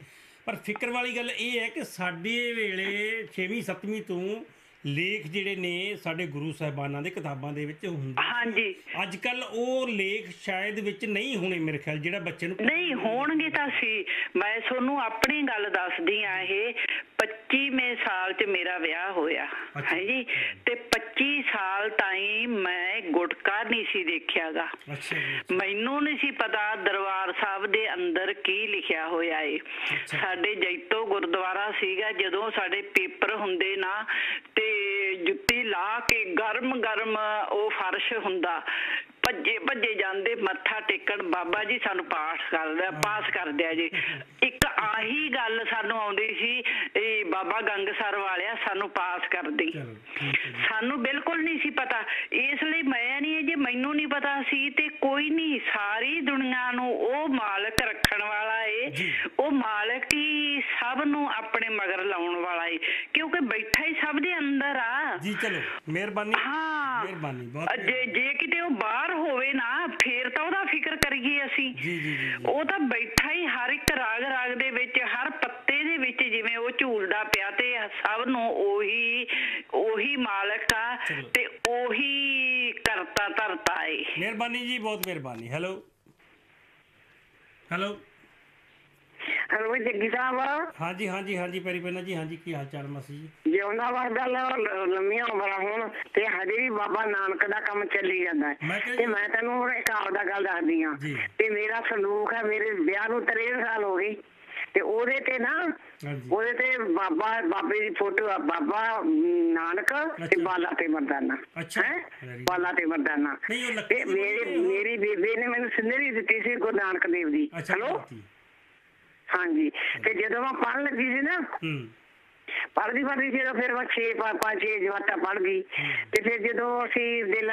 ਪਰ ਫਿਕਰ ਵਾਲੀ ਗੱਲ ਇਹ ਹੈ ਕਿ ਸਾਡੇ ਵੇਲੇ 6ਵੀਂ 7ਵੀਂ ਤੋਂ ਲੇਖ ਜਿਹੜੇ ਨੇ ਸਾਡੇ ਗੁਰੂ ਸਾਹਿਬਾਨਾਂ ਦੇ ਕਿਤਾਬਾਂ ਦੇ ਵਿੱਚ ਹੁੰਦੇ ਹਾਂਜੀ। ਅੱਜ ਕੱਲ ਉਹ ਲੇਖ ਸ਼ਾਇਦ ਵਿੱਚ ਨਹੀਂ ਹੋਣੇ ਮੇਰੇ ਖਿਆਲ ਜਿਹੜਾ ਬੱਚੇ ਨੂੰ ਨਹੀਂ ਹੋਣਗੇ ਤਾਂ ਸੀ। ਮੈਂ ਤੁਹਾਨੂੰ ਆਪਣੀ ਗੱਲ ਦੱਸਦੀ ਆ ਇਹ 25ਵੇਂ ਸਾਲ 'ਚ ਮੇਰਾ ਵਿਆਹ ਹੋਇਆ। ਹੈ ਜੀ ਤੇ 25 ਸਾਲ ਤਾਈਂ ਮੈਂ ਗੁਟਕਾ ਨਹੀਂ ਸੀ ਦੇਖਿਆਗਾ। ਮੈਨੂੰ ਨਹੀਂ ਸੀ ਪਤਾ ਦਰਬਾਰ ਸਾਹਿਬ ਦੇ ਅੰਦਰ ਕੀ ਲਿਖਿਆ ਹੋਇਆ ਏ। ਸਾਡੇ ਜੈਤੋ ਗੁਰਦੁਆਰਾ ਸੀਗਾ ਜਦੋਂ ਸਾਡੇ ਪੇਪਰ ਹੁੰਦੇ ਨਾ ਤੇ ਜੁੱਤੀ ਲਾ ਕੇ ਗਰਮ ਗਰਮ ਉਹ ਫਰਸ਼ ਹੁੰਦਾ। ਭੱਜੇ ਭੱਜੇ ਜਾਂਦੇ ਮੱਥਾ ਟੇਕਣ। ਬਾਬਾ ਜੀ ਸਾਨੂੰ ਪਾਠ ਕਰਦਾ ਪਾਸ ਕਰ ਦਿਆ ਜੀ। ਇੱਕ ਆਹੀ ਗੱਲ ਸਾਨੂੰ ਆਉਂਦੀ ਸੀ ਇਹ ਬਾਬਾ ਗੰਗਸਰ ਵਾਲਿਆ ਸਾਨੂੰ ਪਾਸ ਕਰ ਦੇ ਚਲੋ ਠੀਕ ਹੈ ਜੀ। ਸਾਨੂੰ ਬਿਲਕੁਲ ਨਹੀਂ ਸੀ ਪਤਾ। ਇਸ ਲਈ ਮੈਂ ਨਹੀਂ ਜੇ ਮੈਨੂੰ ਨਹੀਂ ਪਤਾ ਸੀ ਤੇ ਕੋਈ ਨਹੀਂ ਸਾਰੀ ਦੁਨੀਆ ਨੂੰ ਉਹ ਮਾਲਕ ਰੱਖਣ ਵਾਲਾ ਏ। ਉਹ ਮਾਲਕ ਹੀ ਸਭ ਨੂੰ ਆਪਣੇ ਮਗਰ ਲਾਉਣ ਵਾਲਾ ਏ। ਕਿਉਂਕਿ ਬੈਠਾ ਹੀ ਸਭ ਦੇ ਅੰਦਰ ਆ। ਜੀ ਚਲੋ। ਮਿਹਰਬਾਨੀ। ਹਾਂ। ਮਿਹਰਬਾਨੀ ਬਹੁਤ ਜੇ ਜੇ ਕਿਤੇ ਉਹ ਬਾਹਰ ਹੋਵੇ ਨਾ ਫੇਰ ਤਾਂ ਉਹਦਾ ਫਿਕਰ ਕਰੀਏ ਅਸੀਂ। ਜੀ ਜੀ ਜੀ ਜੀ। ਉਹ ਤਾਂ ਬੈਠਾ ਹੀ ਹਰ ਇੱਕ ਰਾਗ ਰਾਗ ਦੇ ਵਿੱਚ ਹਰ ਪੱਤੇ ਦੇ ਵਿੱਚ ਜਿਵੇਂ ਉਹ ਝੂਲਦਾ ਪਿਆ ਤੇ ਸਭ ਨੂੰ ਉਹੀ ਉਹੀ ਮਾਲਕ ਆ। ਤੇ ਉਹੀ ਕਰਤਾ ਧਰਤਾ ਏ। ਮਿਹਰਬਾਨੀ ਜੀ ਬਹੁਤ ਮਿਹਰਬਾਨੀ। Hello hello hello Jaggi Sahib. ਹਾਂਜੀ ਹਾਂਜੀ ਹਾਂਜੀ ਪੈਰੀ ਪੈਨਾ ਜੀ ਹਾਂਜੀ ਕੀ ਹਾਲ ਚਾਲ ਮਸੀ ਜੀ? ਜਿਉਂਦਾ ਵਰਦਾ ਲੰਮੀਆਂ ਉਮਰਾਂ ਹੋਣ ਤੇ ਹਜੇ ਵੀ ਬਾਬਾ ਨਾਨਕ ਦਾ ਕੰਮ ਚੱਲੀ ਜਾਂਦਾ ਹੈ ਤੇ ਮੈਂ ਤੈਨੂੰ ਹੁਣ ਇੱਕ ਆਪਦਾ ਗੱਲ ਦੱਸਦੀ ਆ। ਤੇ ਮੇਰਾ ਸਲੂਕ ਹੈ ਮੇਰੇ ਵਿਆਹ ਨੂੰ 63 ਸਾਲ ਹੋ ਗਏ ਤੇ ਉਹਦੇ ਤੇ ਨਾ ਉਹਦੇ ਤੇ ਬਾਬਾ ਬਾਬੇ ਦੀ ਫੋਟੋ ਆ ਬਾਬਾ ਨਾਨਕ। ਤੇ ਬਾਲਾ ਤੇ ਮਰਦਾਨਾ। ਹੈਂ? ਬਾਲਾ ਤੇ ਮਰਦਾਨਾ ਤੇ ਮੇਰੇ। ਮੇਰੀ ਬੇਬੇ ਨੇ ਮੈਨੂੰ ਸਿੰਦਰੀ ਦਿੱਤੀ ਸੀ ਗੁਰੂ ਨਾਨਕ ਦੇਵ ਦੀ ਹੈਲੋ। ਹਾਂਜੀ ਤੇ ਜਦੋਂ ਮੈਂ ਪੜ੍ਹਨ ਲੱਗੀ ਸੀ ਨਾ ਹੂੰ ਪੜ੍ਹਦੀ ਪੜ੍ਹਦੀ ਜਦੋਂ ਫਿਰ ਮੈਂ 6 ਪੰਜ ਛੇ ਜਮਾਤਾਂ ਪੜ੍ਹ ਗਈ। ਤੇ ਫਿਰ ਜਦੋਂ ਅਸੀਂ ਦਿਲ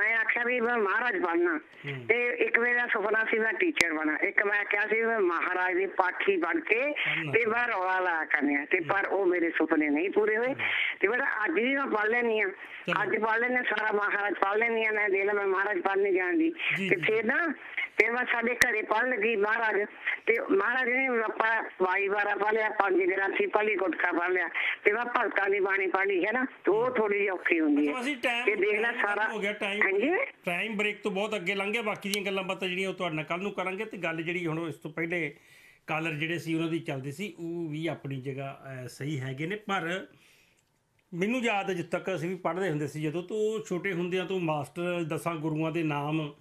ਮੈਂ ਆਖਿਆ ਵੀ ਮੈਂ ਮਹਾਰਾਜ ਬਣਨਾ। ਤੇ ਇੱਕ ਮੇਰਾ ਸੁਪਨਾ ਸੀ ਮੈਂ ਟੀਚਰ ਬਣਾ ਇੱਕ ਮੈਂ ਕਿਹਾ ਸੀ ਮੈਂ ਮਹਾਰਾਜ ਦੀ ਪਾਠੀ ਬਣ ਕੇ। ਤੇ ਮੈਂ ਰੌਲਾ ਲਾ ਕਰਨਿਆ ਤੇ ਪਰ ਉਹ ਮੇਰੇ ਸੁਪਨੇ ਨਹੀਂ ਪੂਰੇ ਹੋਏ। ਤੇ ਬੇਟਾ ਅੱਜ ਵੀ ਮੈਂ ਪੜ੍ਹ ਲੈਣੀ ਆ। ਅੱਜ ਪੜ੍ਹ ਲੈਣੇ ਸਾਰਾ ਮਹਾਰਾਜ ਪੜ੍ਹ ਲੈਣੀ ਆ ਮੈਂ ਦਿਲ ਮੈਂ ਮਹਾਰਾਜ ਪੜ੍ਹਨੇ ਜਾਣਦੀ। ਜੀ, ਤੇ। ਫਿਰ ਨਾ ਫਿਰ ਮੈਂ ਸਾਡੇ ਘਰੇ ਪੜ੍ਹਨ ਲੱਗੀ ਮਹਾਰਾਜ। ਤੇ ਮਹਾਰਾਜ ਨੇ ਆਪਾਂ ਵਾਈ ਵਾਰਾ ਪੜ੍ਹ ਲਿਆ ਪੰਜ ਗ੍ਰੰਥੀ ਪੜ੍ਹਲੀ ਗੁਟਕਾ ਪੜ੍ਹ ਲਿਆ। ਤੇ ਮੈਂ ਭਗਤਾਂ ਦੀ ਬਾਣੀ ਪੜ੍ਹ ਲਈ ਹੈ ਨਾ ਤੇ ਉਹ ਥੋੜੀ ਜਿਹੀ ਔਖੀ ਹੁੰਦੀ ਹੈ। ਅਸੀਂ ਟਾਈਮ ਤੇ ਦੇਖ ਲੈ ਸਾਰਾ ਹੋ ਗਿਆ ਟਾਈਮ ਹਾਂਜੀ? ਟਾਈਮ ਬ੍ਰੇਕ ਤੋਂ ਬਹੁਤ ਅੱਗੇ ਲੰਘ ਗਿਆ ਬਾਕੀ ਦੀਆਂ ਗੱਲਾਂ ਬਾਤਾਂ ਜਿਹੜੀਆਂ ਉਹ ਤੁਹਾਡੇ ਨਾਲ ਕੱਲ ਨੂੰ ਕਰਾਂਗੇ ਤੇ ਗੱਲ ਜਿਹੜੀ ਹੁਣ ਇਸ ਤੋਂ ਪਹਿਲੇ ਕਾਲਰ ਜਿਹੜੇ ਸੀ ਉਹਨਾਂ ਦੀ ਚੱਲਦੀ ਸੀ ਉਹ ਵੀ ਆਪਣੀ ਜਗ੍ਹਾ ਸਹੀ ਹੈਗੇ ਨੇ ਪਰ ਮੈਨੂੰ ਯਾਦ ਹੈ ਜਿੱਦ ਤੱਕ ਅਸੀਂ ਵੀ ਪੜ੍ਹਦੇ ਹੁੰਦੇ ਸੀ ਜਦੋਂ ਤੋਂ ਛੋਟੇ ਹੁੰਦਿਆਂ ਤੋਂ ਮਾਸਟਰ ਦਸਾਂ ਗੁਰੂਆਂ ਦੇ ਨਾਮ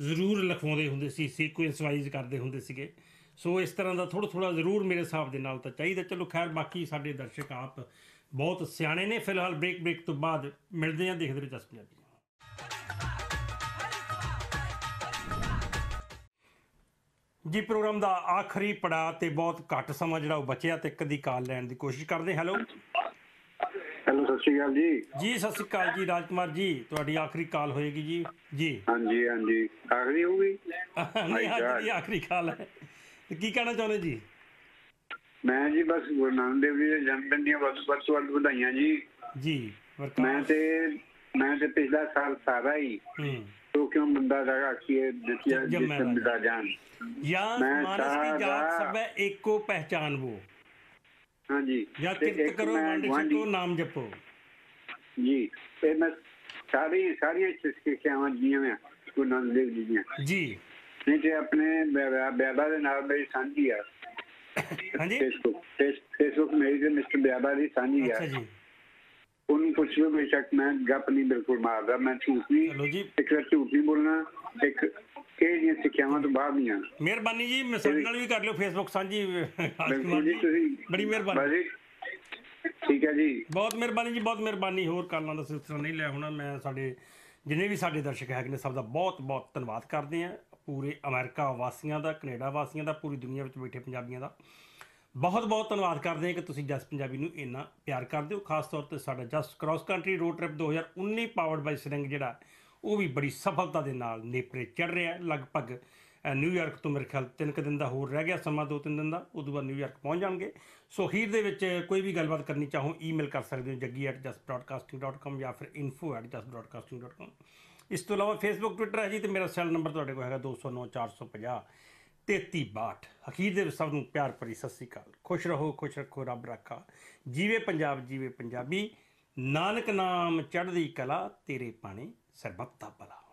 ਜ਼ਰੂਰ ਲਿਖਵਾਉਂਦੇ ਹੁੰਦੇ ਸੀ ਸੀਕੁਐਂਸ ਵਾਈਜ਼ ਕਰਦੇ ਹੁੰਦੇ ਸੀਗੇ। ਸੋ ਇਸ ਤਰ੍ਹਾਂ ਦਾ ਥੋੜਾ ਥੋੜਾ ਜ਼ਰੂਰ ਮੇਰੇ ਹਿਸਾਬ ਦੇ ਨਾਲ ਤਾਂ ਚਾਹੀਦਾ। ਚਲੋ ਖੈਰ ਬਾਕੀ ਸਾਡੇ ਦਰਸ਼ਕ ਆਪ ਬਹੁਤ ਸਿਆਣੇ ਨੇ। ਫਿਲਹਾਲ ਬ੍ਰੇਕ ਬ੍ਰੇਕ ਤੋਂ ਬਾਅਦ ਮਿਲਦੇ ਹਾਂ ਦੇਖਦੇ ਰਹੋ ਜਸ ਪੰਜਾਬੀ। ਜੀ ਪ੍ਰੋਗਰਾਮ ਦਾ ਆਖਰੀ ਪੜਾ ਤੇ ਬਹੁਤ ਘੱਟ ਸਮਾਂ ਜਿਹੜਾ ਉਹ ਬਚਿਆ ਤੇ ਕਦੀ ਕਾਲ ਲੈਣ ਦੀ ਕੋਸ਼ਿਸ਼ ਕਰਦੇ ਹੈਲੋ। ਹੈਲੋ ਸਤਿ ਸ਼੍ਰੀ ਅਕਾਲ ਜੀ। ਜੀ ਸਤਿ ਸ਼੍ਰੀ ਅਕਾਲ ਜੀ ਰਾਜਕੁਮਾਰ ਜੀ। ਤੁਹਾਡੀ ਆਖਰੀ ਕਾਲ ਹੋਏਗੀ ਜੀ। ਜੀ। ਹਾਂਜੀ ਹਾਂਜੀ। ਆਖਰੀ ਹੋ ਗਈ ਨਹੀਂ ਅੱਜ ਦੀ ਆਖਰੀ ਕਾਲ ਹੈ। ਤੇ ਕੀ ਕਹਿਣਾ ਚਾਹੁੰਦੇ ਜੀ? ਮੈਂ ਜੀ ਬਸ ਗੁਰੂ ਨਾਨਕ ਦੇਵ ਜੀ ਦੇ ਜਨਮ ਦਿਨ ਦੀਆਂ ਬਹੁਤ ਬਹੁਤ ਵੱਧ ਵਧਾਈਆਂ ਜੀ। ਜੀ ਮੈਂ ਤੇ ਮੈਂ ਤੇ ਪਿਛਲਾ ਸਾਲ ਸਾਰਾ ਹੀ ਹੂੰ। ਤੋ ਕਿਉਂ ਬੰਦਾ ਲਗਾ ਕਿ ਇਹ ਜਾਨ। ਯਾ ਮਾਨਸ ਦੀ ਜਾਤ ਸਭੈ ਏਕੋ ਪਹਿਚਾਨ ਵੋ। ਹਾਂਜੀ। ਯਾ ਕਿਰਤ ਕਰੋ ਵੰਡ ਛਕੋ ਨਾਮ ਜਪੋ। ਜੀ ਤੇ ਮੈਂ ਸਾਰੀ ਸਾਰੀਆਂ ਸਿੱਖਿਆਵਾਂ ਜੀਆਂ ਮੈਂ ਗੁਰੂ ਨਾਨਕ ਦੇਵ ਜੀ ਦੀਆਂ। ਜੀ। ਨਹੀਂ ਤੇ ਆਪਣੇ ਬਿਆਬਾ ਦੇ ਨਾਲ ਮੇਰੀ ਸਾਂਝੀ ਆ। ਹਾਂਜੀ? ਫੇਸਬੁੱਕ ਫੇਸਬੁੱਕ ਮੇਰੀ ਤੇ ਮਿਸਟਰ ਬਿਆਬਾ ਦੀ ਸਾਂਝੀ ਆ। ਜੀ। ਉਹਨੂੰ ਪੁੱਛ ਲਓ ਬੇਸ਼ੱਕ ਮੈਂ ਗੱਪ ਨਹੀਂ ਬਿਲਕੁਲ ਮਾਰਦਾ ਮੈਂ ਝੂਠ ਨਹੀਂ ਚਲੋ ਜੀ। ਇੱਕ ਵਾਰ ਝੂਠ ਨਹੀਂ ਬੋਲਣਾ ਇੱਕ ਇਹ ਜੀਆਂ ਸਿੱਖਿਆਵਾਂ ਤੋਂ ਬਾਹਰ ਨਹੀਂ ਆਣਾ ਮਿਹਰਬਾਨੀ ਜੀ ਮੇਰੇ ਨਾਲ ਵੀ ਕਰ ਲਿਓ ਫੇਸਬੁੱਕ ਸਾਂਝੀ। ਬੜੀ ਮਿਹਰਬਾਨੀ। ਠੀਕ ਹੈ ਜੀ। ਬਹੁਤ ਮਿਹਰਬਾਨੀ ਜੀ ਬਹੁਤ ਮਿਹਰਬਾਨੀ। ਹੋਰ ਕਾਲਾਂ ਦਾ ਸਿਲਸਿਲਾ ਨਹੀਂ ਲੈ ਹੋਣਾ ਮੈਂ ਸਾਡੇ ਜਿੰਨੇ ਵੀ ਸਾਡੇ ਦਰਸ਼ਕ ਹੈਗੇ ਨੇ ਸਭ ਦਾ ਬਹੁਤ ਬਹੁਤ ਧੰਨਵਾਦ ਕਰਦੇ ਆ ਪੂਰੇ ਅਮਰੀਕਾ ਵਾਸੀਆਂ ਦਾ ਕੈਨੇਡਾ ਵਾਸੀਆਂ ਦਾ ਪੂਰੀ ਦੁਨੀਆ ਵਿੱਚ ਬੈਠੇ ਪੰਜਾਬੀਆਂ ਦਾ। ਬਹੁਤ ਬਹੁਤ ਧੰਨਵਾਦ ਕਰਦੇ ਹਾਂ ਕਿ ਤੁਸੀਂ ਜਸ ਪੰਜਾਬੀ ਨੂੰ ਇੰਨਾ ਪਿਆਰ ਕਰਦੇ ਹੋ। ਖਾਸ ਤੌਰ ਤੇ ਸਾਡਾ Jas cross country road trip 2019 powered by ਸਰਿੰਗ ਜਿਹੜਾ ਉਹ ਵੀ ਬੜੀ ਸਫਲਤਾ ਦੇ ਨਾਲ ਨੇਪਰੇ ਚੜ ਰਿਹਾ ਹੈ। ਲਗਭਗ ਅ, ਨਿਊਯਾਰਕ ਤੋਂ ਮੇਰੇ ਖਿਆਲ ਤਿੰਨ ਕੁ ਦਿਨ ਦਾ ਹੋਰ ਰਹਿ ਗਿਆ ਸਮਾਂ ਦੋ ਤਿੰਨ ਦਿਨ ਦਾ ਉਦੋਂ ਬਾਅਦ ਨਿਊਯਾਰਕ ਪਹੁੰਚ ਜਾਣਗੇ। ਸੋ ਅਖੀਰ ਦੇ ਵਿੱਚ ਕੋਈ ਵੀ ਗੱਲਬਾਤ ਕਰਨੀ ਚਾਹੋ ਈਮੇਲ ਕਰ ਸਕਦੇ ਹੋ jaggi@justbroadcasting.com ਜਾਂ ਫਿਰ info@justbroadcasting.com ਇਸ ਤੋਂ ਇਲਾਵਾ ਫੇਸਬੁੱਕ ਟਵਿੱਟਰ ਹੈ ਜੀ ਤੇ ਮੇਰਾ ਸੈੱਲ ਨੰਬਰ ਤੁਹਾਡੇ ਕੋਲ ਹੈਗਾ 209450 3362 ਅਖੀਰ ਦੇ ਸਭ ਨੂੰ ਪਿਆਰ ਭਰੀ ਸਤਿ ਸ੍ਰੀ ਅਕਾਲ। ਖੁਸ਼ ਰਹੋ, ਖੁਸ਼ ਰੱਖੋ, ਰੱਬ ਰੱਖਾ। ਜੀਵੇ ਪੰਜਾਬ, ਜੀਵੇ ਪੰਜਾਬੀ। ਨਾਨਕ ਨਾਮ ਚੜ੍ਹਦੀ ਕਲਾ, ਤੇਰੇ ਪਾਣੇ ਸਰਬੱਤ ਦਾ ਭਲਾ।